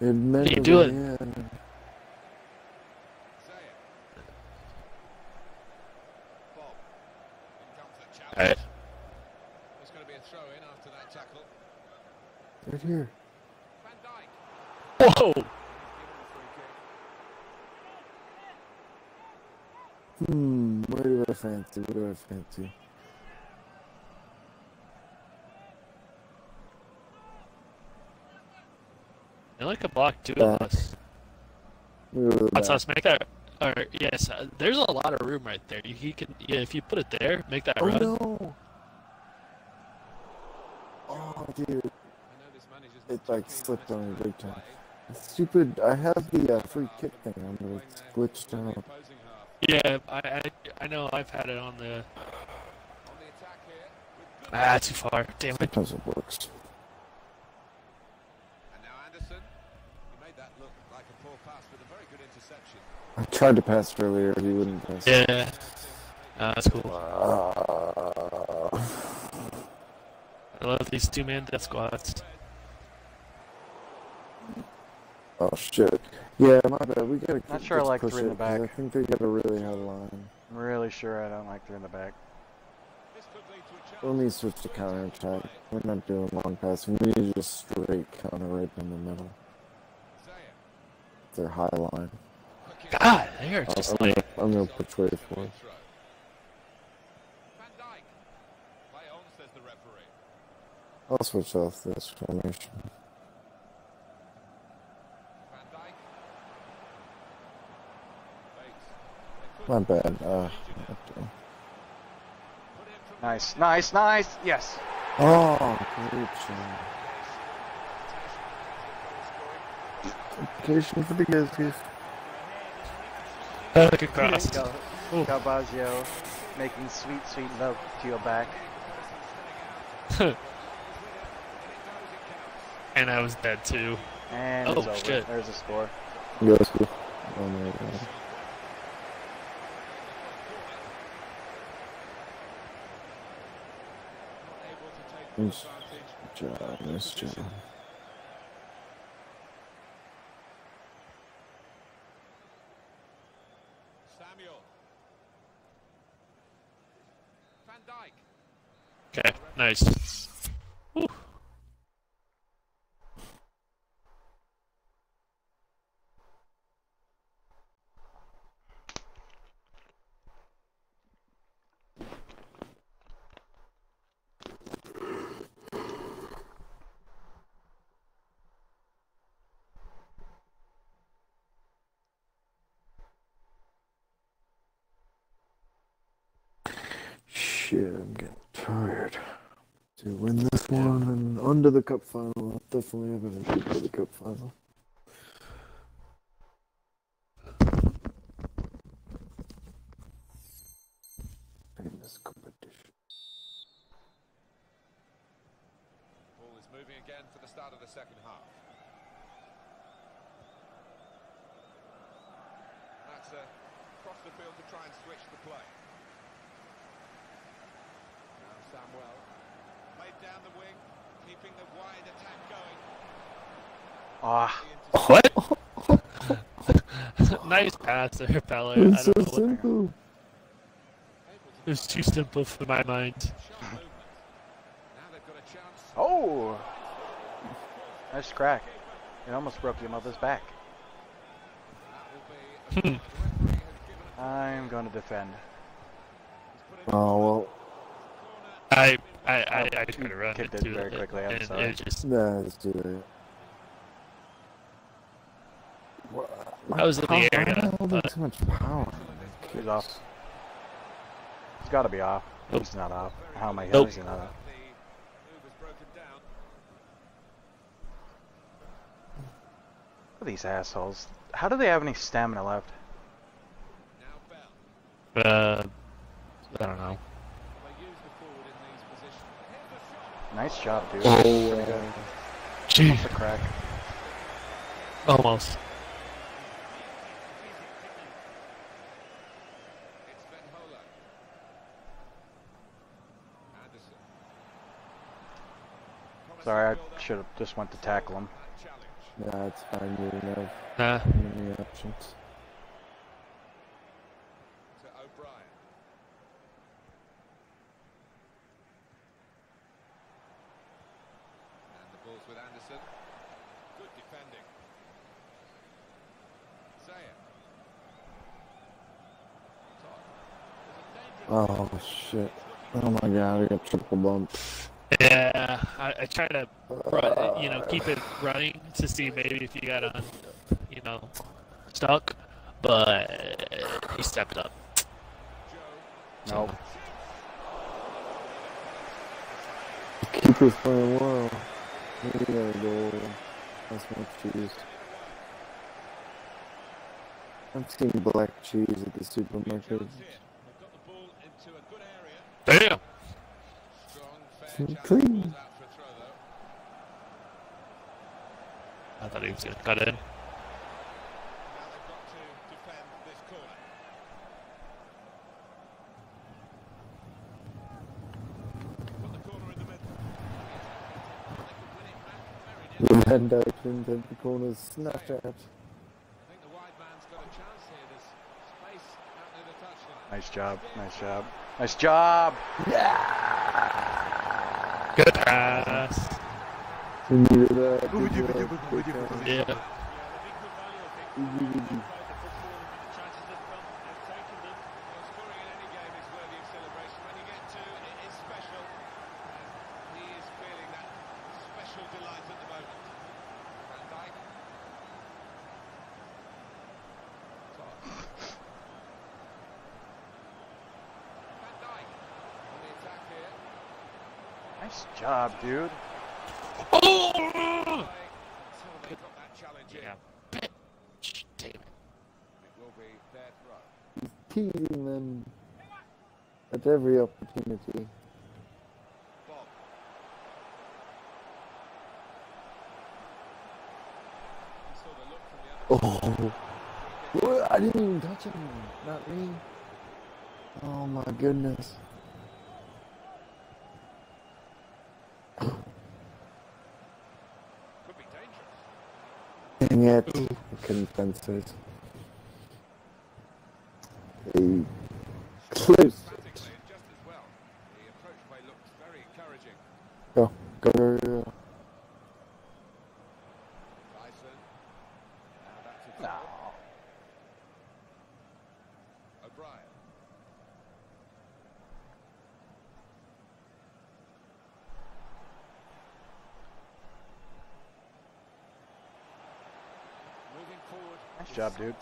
It meant you to do be it? in. Zaya. Bob. In comes the challenge. Alright. There's going to be a throw in after that tackle. Right here. Van Dijk. Whoa! He's given the free kick. Hmm. What do I What do I like a block two of us. Look at Hot that. sauce, make that. Or yes, uh, there's a lot of room right there. You, he can, yeah, if you put it there, make that Oh run. no. Oh dude. I know this manager's not It like slipped on me big time. Stupid. I have the uh, free kick thing on, but it's glitched out. Opposing half. Yeah, I, I, I know. I've had it on the. Attack here. Ah, too far. Damn it. Sometimes it works. And now Anderson. He made that look like a poor pass with a very good interception. I tried to pass earlier. He wouldn't pass. Yeah. Uh, that's cool. Uh, I love these two man death squads. oh shit. Yeah, my bad. We gotta. Not sure I like push three in the it, 'cause I think they got a really high line. I'm really sure I don't like three in the back. This could to a chance. We'll need to switch to counter attack. We're not doing long passing. We need to just straight counter right down the middle. Zaya. Their high line. God, they are I'll- just I'm gonna, like. I'm gonna push way for it. Throw. Van Dijk. Play on, says the referee. I'll switch off this formation. Van Dijk. Bates. They could My bad. Uh, change okay. Nice, nice, nice. Yes. Oh, great shot. Application for the Grizzlies. Uh, good cross. Go. Ooh. Carbaggio making sweet, sweet love to your back. and I was dead too. And Oh, it's over. shit. There's a score. Yes. Oh my god. Nice job, nice job. Samuel. Van Dijk. Okay, nice. Whew. Shit, I'm getting tired. To win this one and under the cup final, I'll definitely have an entry for the cup final. Famous competition. Ball is moving again for the start of the second half. That's uh, across the field to try and switch the play. Now Samuel. Played down the wing, keeping the wide attack going. Ah, The interception. What? nice pass there, Pella. I It's so don't know what, simple. it was too simple for my mind. Sharp movement. Now they've got a chance. oh! Nice crack. It almost broke your mother's back. That will be a Hmm. referee has given a I'm going to defend. Oh well, I I I, I tried to run Kicked into it very quickly, I'm and sorry. it just nah, let's do it. I was in the How- area, How but- too much power? He's off. He's got to be off. Nope. He's not off. How am I Nope. he's not off? The move was broken down. Look at these assholes. How do they have any stamina left? Now Bell. uh I don't know. They use the forward in these positions. Here's the shot. Nice job, dude. Oh, Pretty uh, Almost a crack. almost. It's Van Hola. Anderson. Sorry, I should have just went to tackle him. That challenge. nah, it's fine. You don't have Nah. many options. to O'Brien. And the ball's with Anderson. Good defending. Zaya. Todd. Oh shit! Oh my god, I got triple bump. Yeah, I, I try to run, you know keep it running to see maybe if you got on, you know, stuck, but he stepped up. Nope. Keeper's playing well. Maybe gotta go. That's my cheese. I've seen black cheese at the supermarket. Chance Clean. Ball's out for a throw though. I thought he was gonna cut in. Now they've got to defend this corner. The corner in the middle. They could win it back very The nearly. Van Dijk into the corner, snatch at. I think the wide man's got a chance here. There's space out near the touchline. Nice job. Nice job. Nice job. Good pass. We needed that. Good job, good job. Yeah. Yeah, they've equal value, I think. Ooh. Chances have come, they've taken them. Well, scoring in any game is worthy of celebration. When you get two, it is special. And he is feeling that special delight at the moment. Van Dijk. Todd. Van Dijk. On the attack here. Nice job, dude. Yeah. Damn it. He's teasing them at every opportunity. Oh. I didn't even touch him. Not me. Oh my goodness. could be dangerous. Dang it. I couldn't fence it. He close. Emphatically and just as well. The approach play looked very encouraging. Go, go, go, go, go. Dyson. Now that's a No. throw. O'Brien. Moving forward. Nice with job, dude.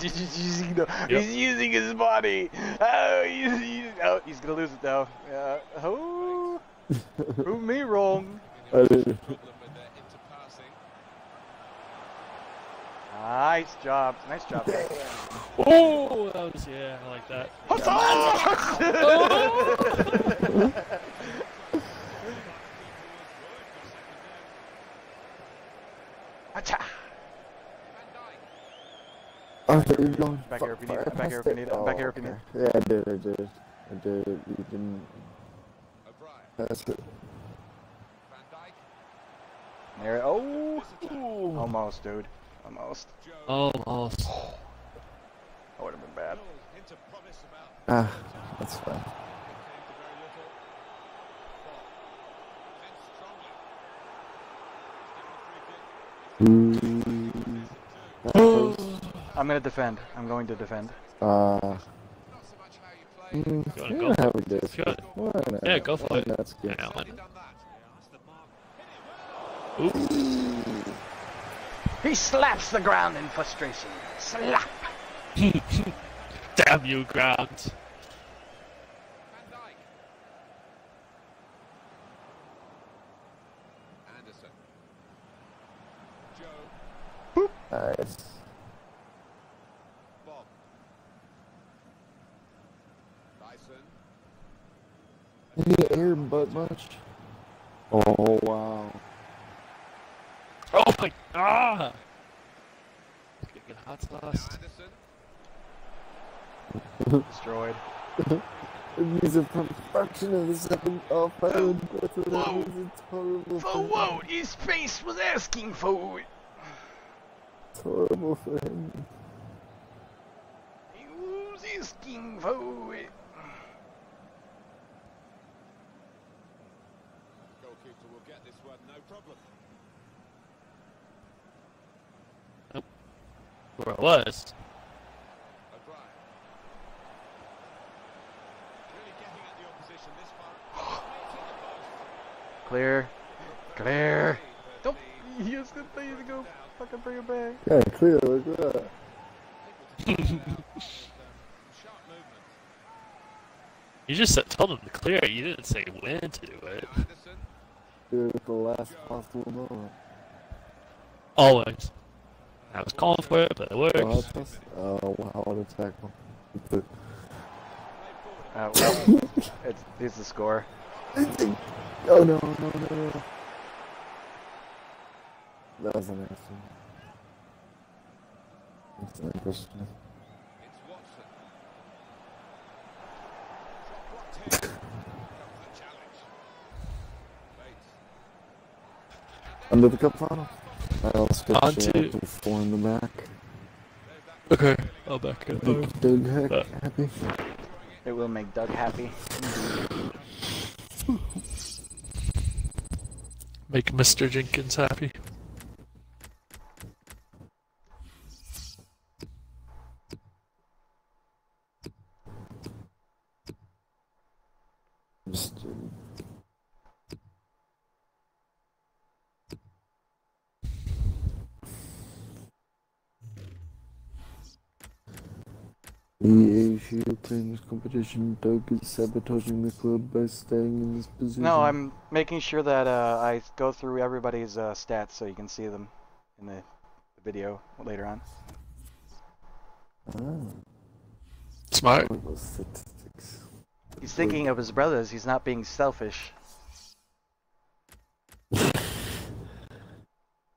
he's, using the, Yep. he's using his body. Oh, he's, he's, oh, he's gonna lose it though. Uh, oh, prove me wrong. I didn't. problem with their interpassing. Nice job. Nice job. Oh, that was yeah. I like that. Acha. Van Dijk. They're going Back here if you need- far back here if past you it. need- back Oh, here if you okay. need. Yeah, I did, I did. I did. You didn't O'Brien. pass it. Van Dijk. There. Oh, Ooh. almost, dude. Almost. Joe. Almost. That would have been bad. Little hint of promise about Ah, that's fine. I'm gonna defend. I'm going to defend. Uh, Not so much how you mm, You wanna yeah, go for it? we did. Good. Yeah, go for Why it. not skip? Yeah, Only Alan. done that. Ooh. He slaps the ground in frustration. Slap. Damn you, ground. Anderson. Joe. Nice. Any air butt much? Oh wow. Oh my. god! Gonna get hot sauce. Anderson. Destroyed. He's a perfection of the second offhand. That's what that Whoa. is. It's horrible For for what his face was asking for. It's horrible for him. He was asking for it. Goalkeeper will get this one, no problem. Where it was. O'Brien. Really getting at the opposition this far. Straight to the post. Clear. Clear. But Don't. the He was gonna tell you to go fucking bring it back. Yeah, clear. Look at that. able to get it out with, sharp movement. You just said, told him to clear it. You didn't say when to do it. Anderson. Do it at the last possible moment. Always. I was calling for it, but it Oh, works. that's- oh wow, what a tackle. It's a- Uh, well, it's, it's the score. Oh no, no, no, no. That was an accident. That's an question. It's Watson. Shot blocked here. Comes the challenge. Bates. Under the cup final. I'll switch On it to- to four in the back. Okay. I'll back it Make up. Doug Heck Uh. happy. It will make Doug happy. Make Mr. Jenkins happy. Just, uh, EA Shield playing this competition. Doug is sabotaging the club by staying in this position. No, I'm making sure that uh, I go through everybody's uh, stats so you can see them in the, the video later on. Ah, Smart. what was statistics? He's thinking of his brothers. He's not being selfish.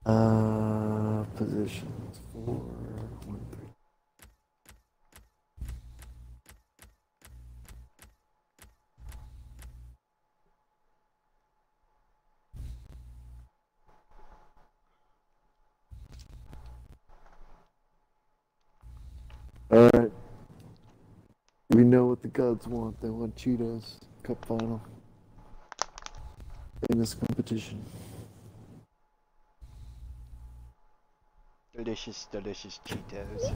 Uh, positions four, one, three. Alright. We know what the gods want. They want Cheetos. Cup final. In this competition. Delicious, delicious Cheetos.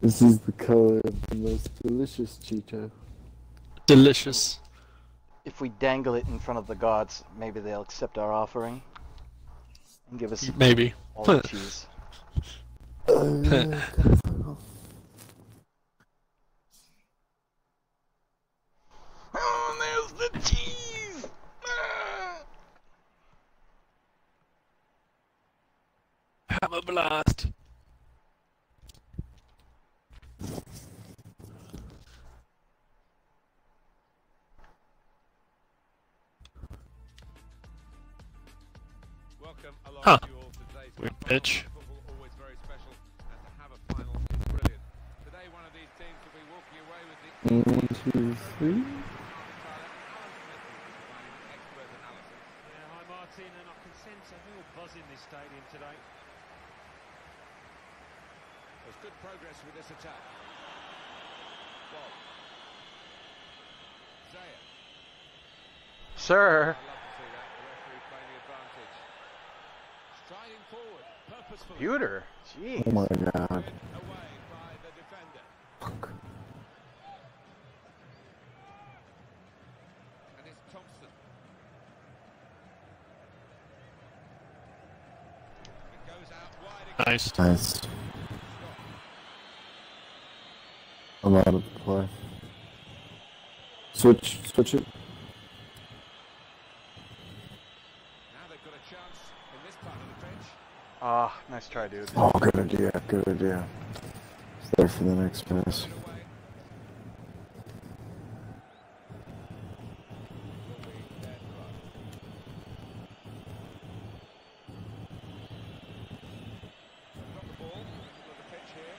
This is the color of the most delicious Cheeto. Delicious. If we dangle it in front of the gods, maybe they'll accept our offering and give us Maybe. All the cheese. Cup final. Oh, there's the cheese! Ah! Hammer blast. In this stadium today. There's good progress with this attack. Bob. Zaya. Sir! I love to see that. The referee playing the advantage. Striding forward, purposefully. Computer! Gee. Oh my god. Away by the defender. Fuck. And it's Thompson. It goes out wide again. Nice. Nice. I'm out of the play. Switch, switch it. Now they've got a chance in this part of the pitch. Ah, Oh, good idea, good idea. It's there for the next pass. Get away. Will be their throw. They've got the ball in the middle of the pitch here.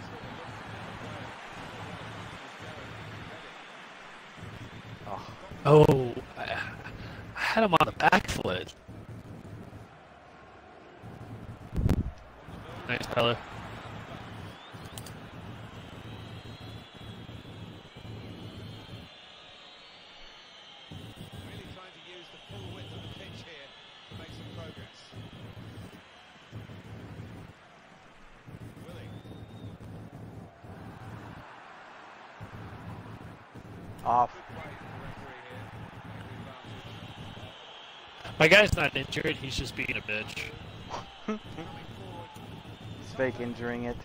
So they look to now go. Oh, He's going. He's ready. Oh, I, I had him on the back foot. Nice, fella. Really trying to use the full width of the pitch here to make some progress. Willing. off. Good play from the referee here. Getting the advantage. My guy's not injured, he's just being a bitch. Coming forward. He's fake injuring it.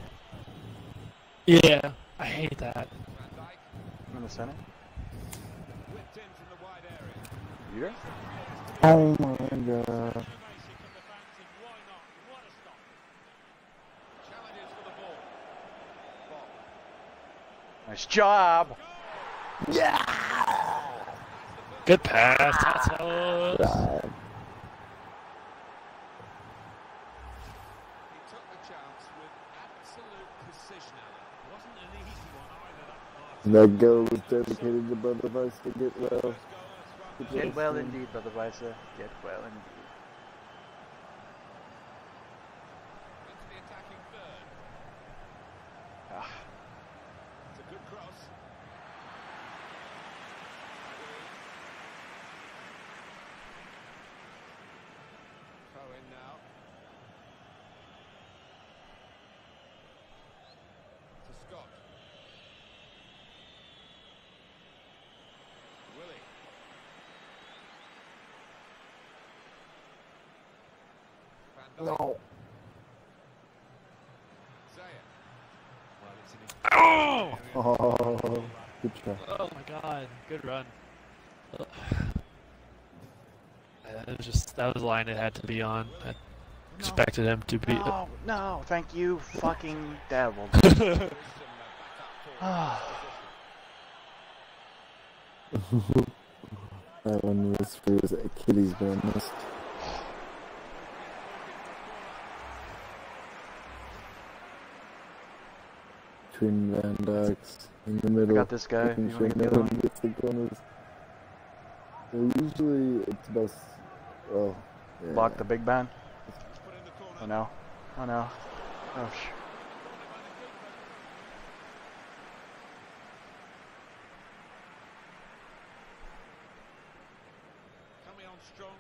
Yeah, I hate that. Van Dijk In the center. whipped in from the wide area. Computer? Oh my god. Basic and the fans and why not? What a stop. Challenges for the ball. Bob. Nice job! Good pass, that's how it was. God. He took the chance with absolute precision, Alan. Wasn't an easy one either, that. And that goal was dedicated to Brother Vice to get well. First well. Get well indeed, Brother Weiser. Get well indeed. Into the attacking third. Ah, It's a good cross. Throw in now. To Scott. Willie. No. Zaya. Well, it's an Oh! Oh, good try. Oh my god, good run. That was just that was a line it had to be on. I expected him to be. No, no, thank you, fucking devil. With some backup for position. That one was for his Achilles band Between Van Dijk's in the middle. got this guy. You sure wanna no get the one other one? gets the corners. So usually it's best. Oh, yeah. Block the big man. It's put in the corner. Oh no. Oh no. Oh sh. Coming on strong,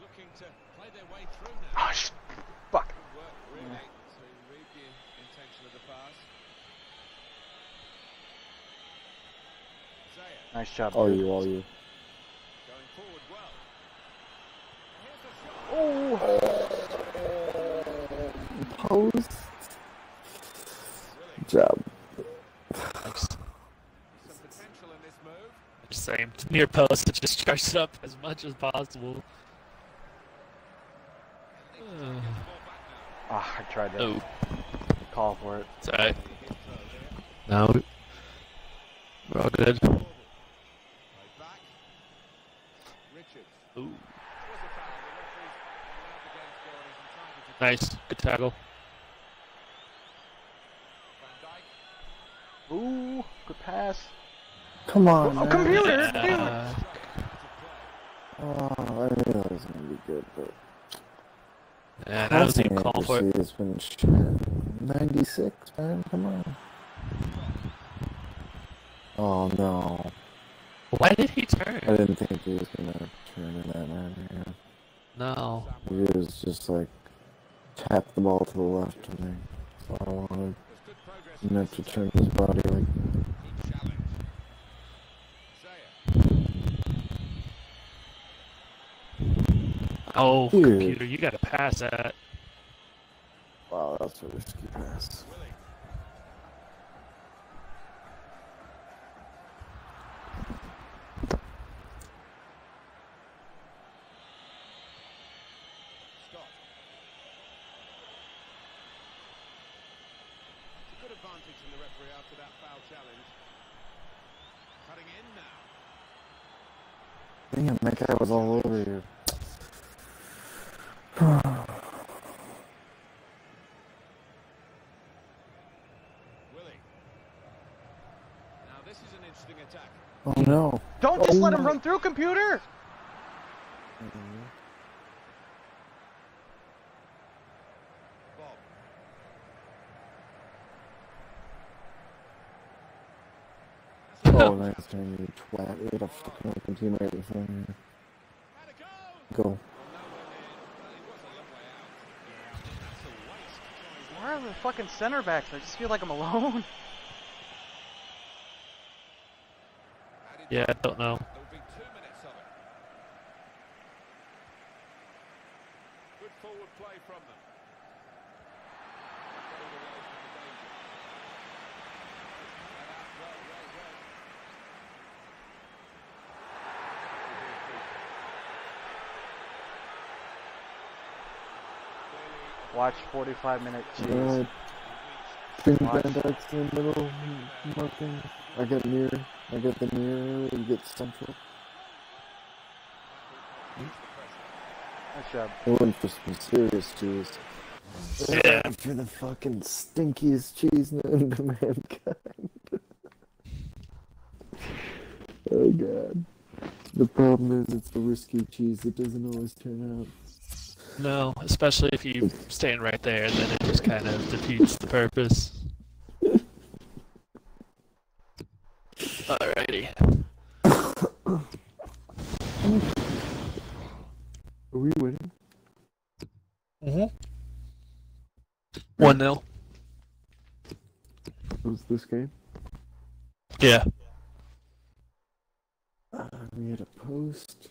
looking to play their way through now. Oh sh. Fuck. Good work, really, to read the intention of the pass. Zaya Nice job. All you, all you. going forward well. Here's a shot. Oh. Post. Good job. Thanks. Some potential in this move. Just saying, near post, it just charge it up as much as possible. Ah, I tried to oh, call for it. sorry. No, we're all good. Play back. Richards. Ooh, Was a foul. The referee's allowed the game to go on. He's entitled to nice, good tackle. Van Dijk. Ooh, good pass. Come on, Oh, man. computer, dude. Uh, Oh, I knew that was gonna be good, but and I was even calling for it. has been shit. 96, man. Come on. Oh no. Why did he turn? I didn't think he was gonna turn in that manner. Yeah. No. He was just like tap the ball to the left to me. That's I wanted. Progress. Have to turn his body like Keep challenge. Zaya. Oh, Dude. computer, you gotta pass that. wow, that's a risky pass. Willie. Scott. It's a good advantage from the referee after that foul challenge. Cutting in now. Damn, that guy was all over you. Willie. Now this is an interesting attack. Oh no. Don't just Oh let him my- run through, computer. Mm-hmm. Oh, Bob. Oh, nice turn, you twat. You had a fucking open team right in front of you. Had a go. Go. Well, nowhere near. Well, he was a long way out. Yeah, I think that's a waste to try and Where are the fucking center backs? I just feel like I'm alone. Yeah, I don't know. There'll be two minutes of it. Good forward play from them. Got it away from the danger. Cut out well, well, well. Clearly, Watch 45 minute cheese. Uh, Bring Van Dijk's in the middle, marking. I get near. I get the near. You get central. Nice job. I went for some serious cheese. Yeah. I went for the fucking stinkiest cheese known to mankind. oh god. The problem is it's a risky cheese that doesn't always turn out. No, especially if you stand right there, then it just kind of defeats the purpose. Alrighty. Are we winning? Mm-hmm. One nil. Was this game? Yeah. Uh, we had a post.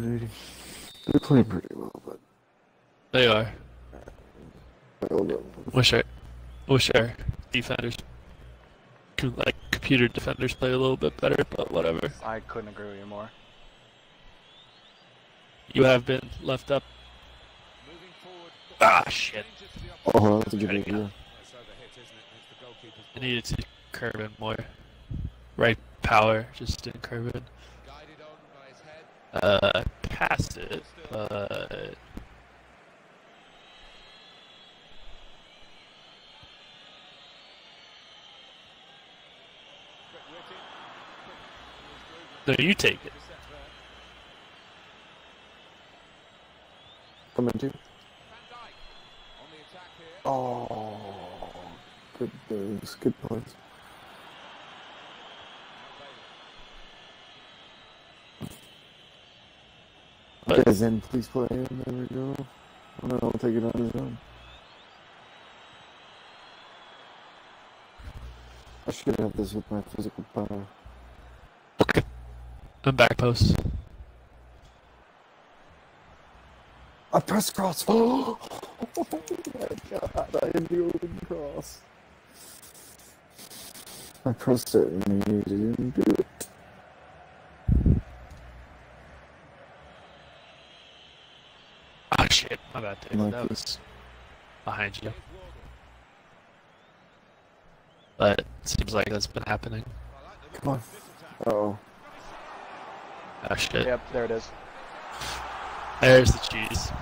Yep. Oh. They're playing pretty well, but They are. hold on. Wish our, wish our defenders, could, like computer defenders, play a little bit better. But whatever. I couldn't agree with you more. You have been left up. Moving forward. Ah, shit. Danger to the Oh, hold on, that's a good idea. It's overhit, isn't it? It's the goalkeeper's I ball. needed to curve in more. Right power, just didn't curve in. Guided on by his head. Uh, passed it, but no, you take it. Come in too. Oh, good moves, good points. But- Okay, Zen, please play him. There we go. Oh, no, I'll take it on his own. I should have this with my physical power. Okay. I'm back post. I press cross. Oh, my god, I had the open cross. I pressed it and he didn't do it. Oh shit, my bad, Dave. Like that this. was behind you. But it seems like that's been happening. Come on. Oh, Oh shit. Yep, there it is. There's the cheese.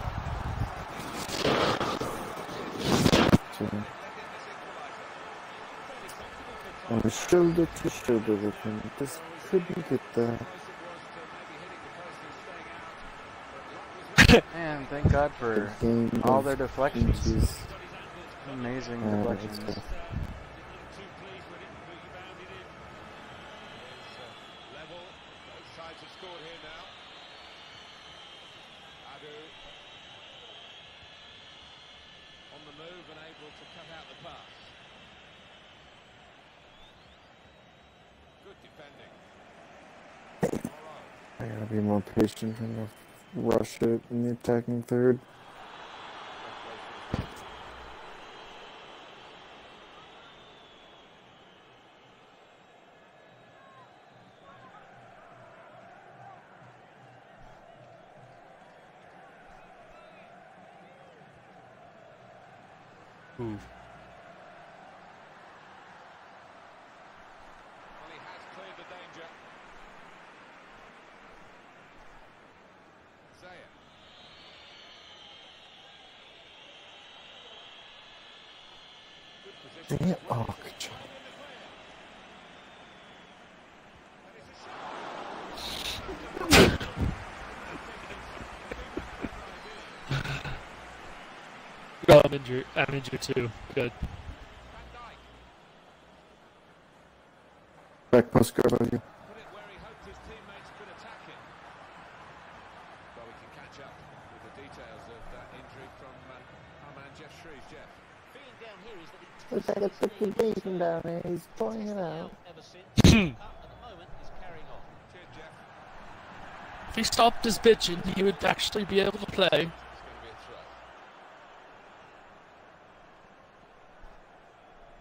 so. I was shoulder to shoulder with him. Just couldn't get that. And thank God for Game all their deflections. inches. Amazing Uh, deflections. Both sides have scored here now. On the move and able to cut out the pass. Good defending. Morrow. I gotta be more patient and rush it in the attacking third. Ooh. Well, he has cleared the danger. Zaya. Good position. Dang it. Oh, good job. And it's a shot. Oh, I'm injured. I'm injured too. Good. Back post guard by you. put it where he hoped his teammates could attack him. Well, we can catch up with the details of that injury from our man Jeff Shrews. Jeff. Down here is Looks like a freaking bee down there. He's pulling it out. ever since. Up at the moment is carrying on. Cheers, Jeff. If he stopped his bitching, he would actually be able to play. It's going to be a throw.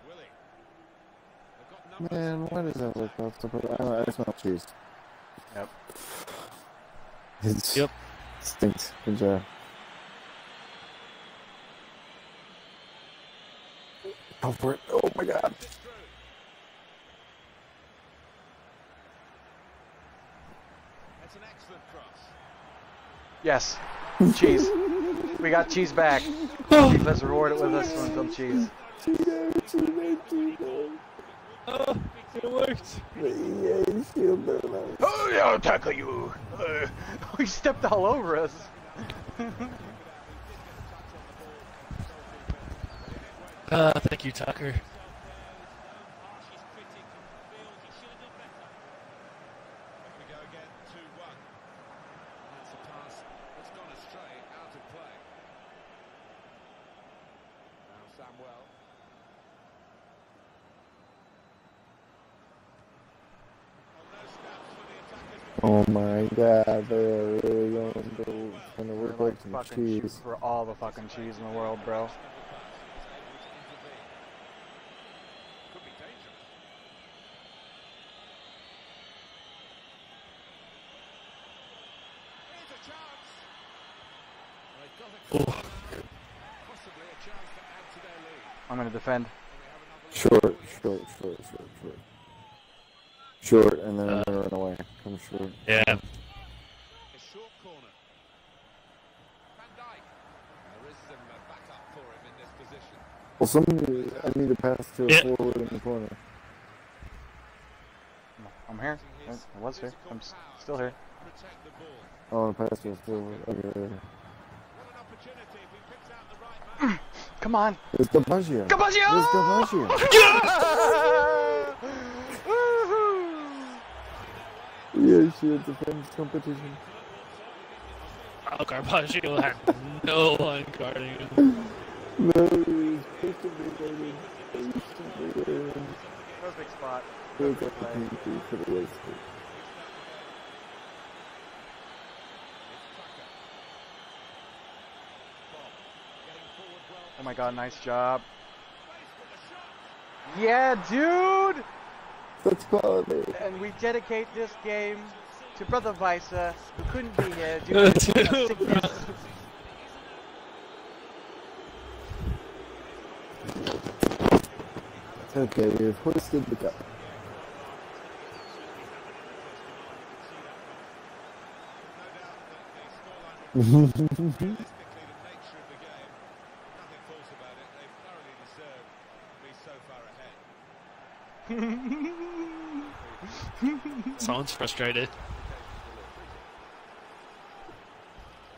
Willie. They've got numbers. Man, why does that look off the Oh, I smell cheese. Yep. It's, Yep. Stinks. Good job. Go for it. Oh my god. That's an excellent cross. Yes. Cheese. we got cheese back. Keep us rewarded with us with some cheese. Oh, it worked. Yeah, feel better now. Oh, I'll tackle you. Uh, he stepped all over us. Uh, thank you, Tucker. Harshest critic feels he should have done better. Back we go again, 2-1. That's a pass that's gone astray, out of play. Now Samuel. Oh, no scraps for the attackers. My they're really going to trying to work like like some fucking cheese. for all the fucking cheese in the world, bro. Could be dangerous. Here's a chance. They've got a possibly a chance to add to their lead. I'm gonna defend. Short, short, short, short, short. Short, and then I'm gonna run away. Come short. Yeah. A short corner. Van Dijk. There is some uh, backup for him in this position. Well, somebody, I need to pass to a Yeah. forward in the corner. I'm here. I I was here. I'm still here. Protect the. I want to pass to a forward. Okay. What an opportunity if he picks out the right. Come on. It's Gabagio. Gabagio! It's Gabagio. yeah, she had defense competition. Oh, Carpaccio had no one guarding him. No, he was supposed to be guarded. He was supposed to be guarded. Perfect spot. It was Perfect play. for the West. Oh my god, nice job. Yeah, dude! That's quality. And we dedicate this game to Brother Visa, who couldn't be here due to Dude. sickness. Okay, we've hoisted the cup. Realistically, the nature of the game, nothing false about it. They thoroughly deserve to be so the ahead. Someone's frustrated.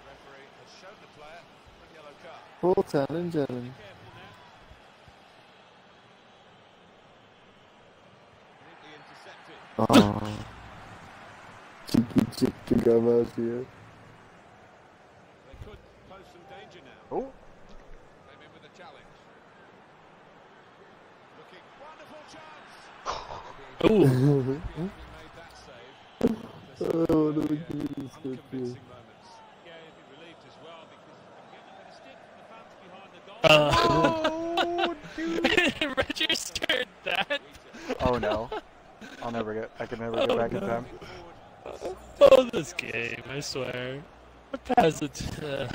Referee has shown the player a yellow card. Full challenge, challenge. Neatly intercepted. Aww. Cheeky, cheeky Gabagio. They could pose some danger now. Oh, Came in with a challenge. Looking wonderful chance. Ooh. He made that oh, what do we this good Unconvincing for? moments. Yeah, he'd be relieved as well because I'm getting a bit of stick from the fans behind the goal. oh, Uh, dude. registered that. Oh no. I'll never get. I can never Oh, go back in time. Oh, this game, I swear. What Pass it. uh,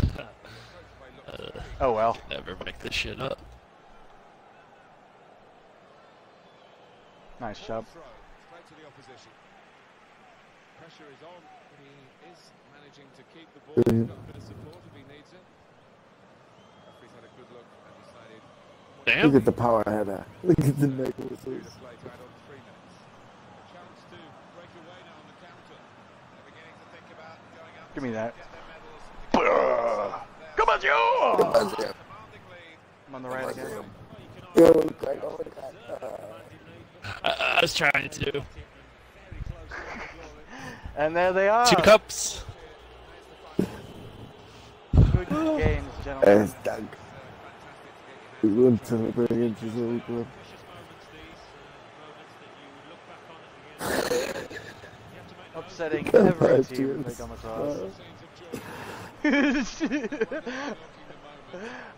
Oh well. never make this shit up. Nice job. Throw straight to the opposition. Pressure is on, he is managing to keep the ball. He's got a bit of support if he needs it. Referee's had a good look and decided Look at the power header. Look at the necklaces. to play to add on three minutes. A chance to break away now on the counter. They're beginning to think about going up Give me that. get their medals. Come on, you! Gabagio. Commanding lead. I'm on the right again. Yo, crack, oh my god. Uh, I, I was trying to. And there they are. Two cups. Good games, gentlemen. As Doug. We went to celebrate against his old club. Upsetting Come every on, team they come across. Scenes of joy.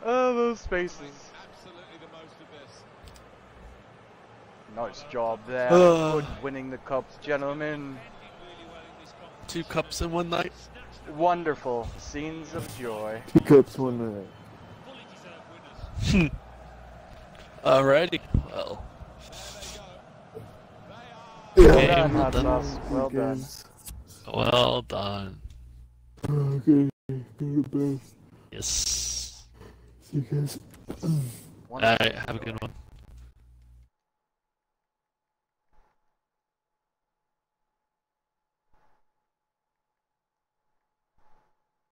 oh, those faces. Absolutely the most of this. Nice job there. Uh. Good winning the cups, gentlemen. Two cups in one night. Wonderful scenes of joy. Two cups, one minute. Alrighty. Well, Well Okay, done, well done. Well done. well done. Okay, do the best. Yes. See you guys. Um, Alright, have a good one.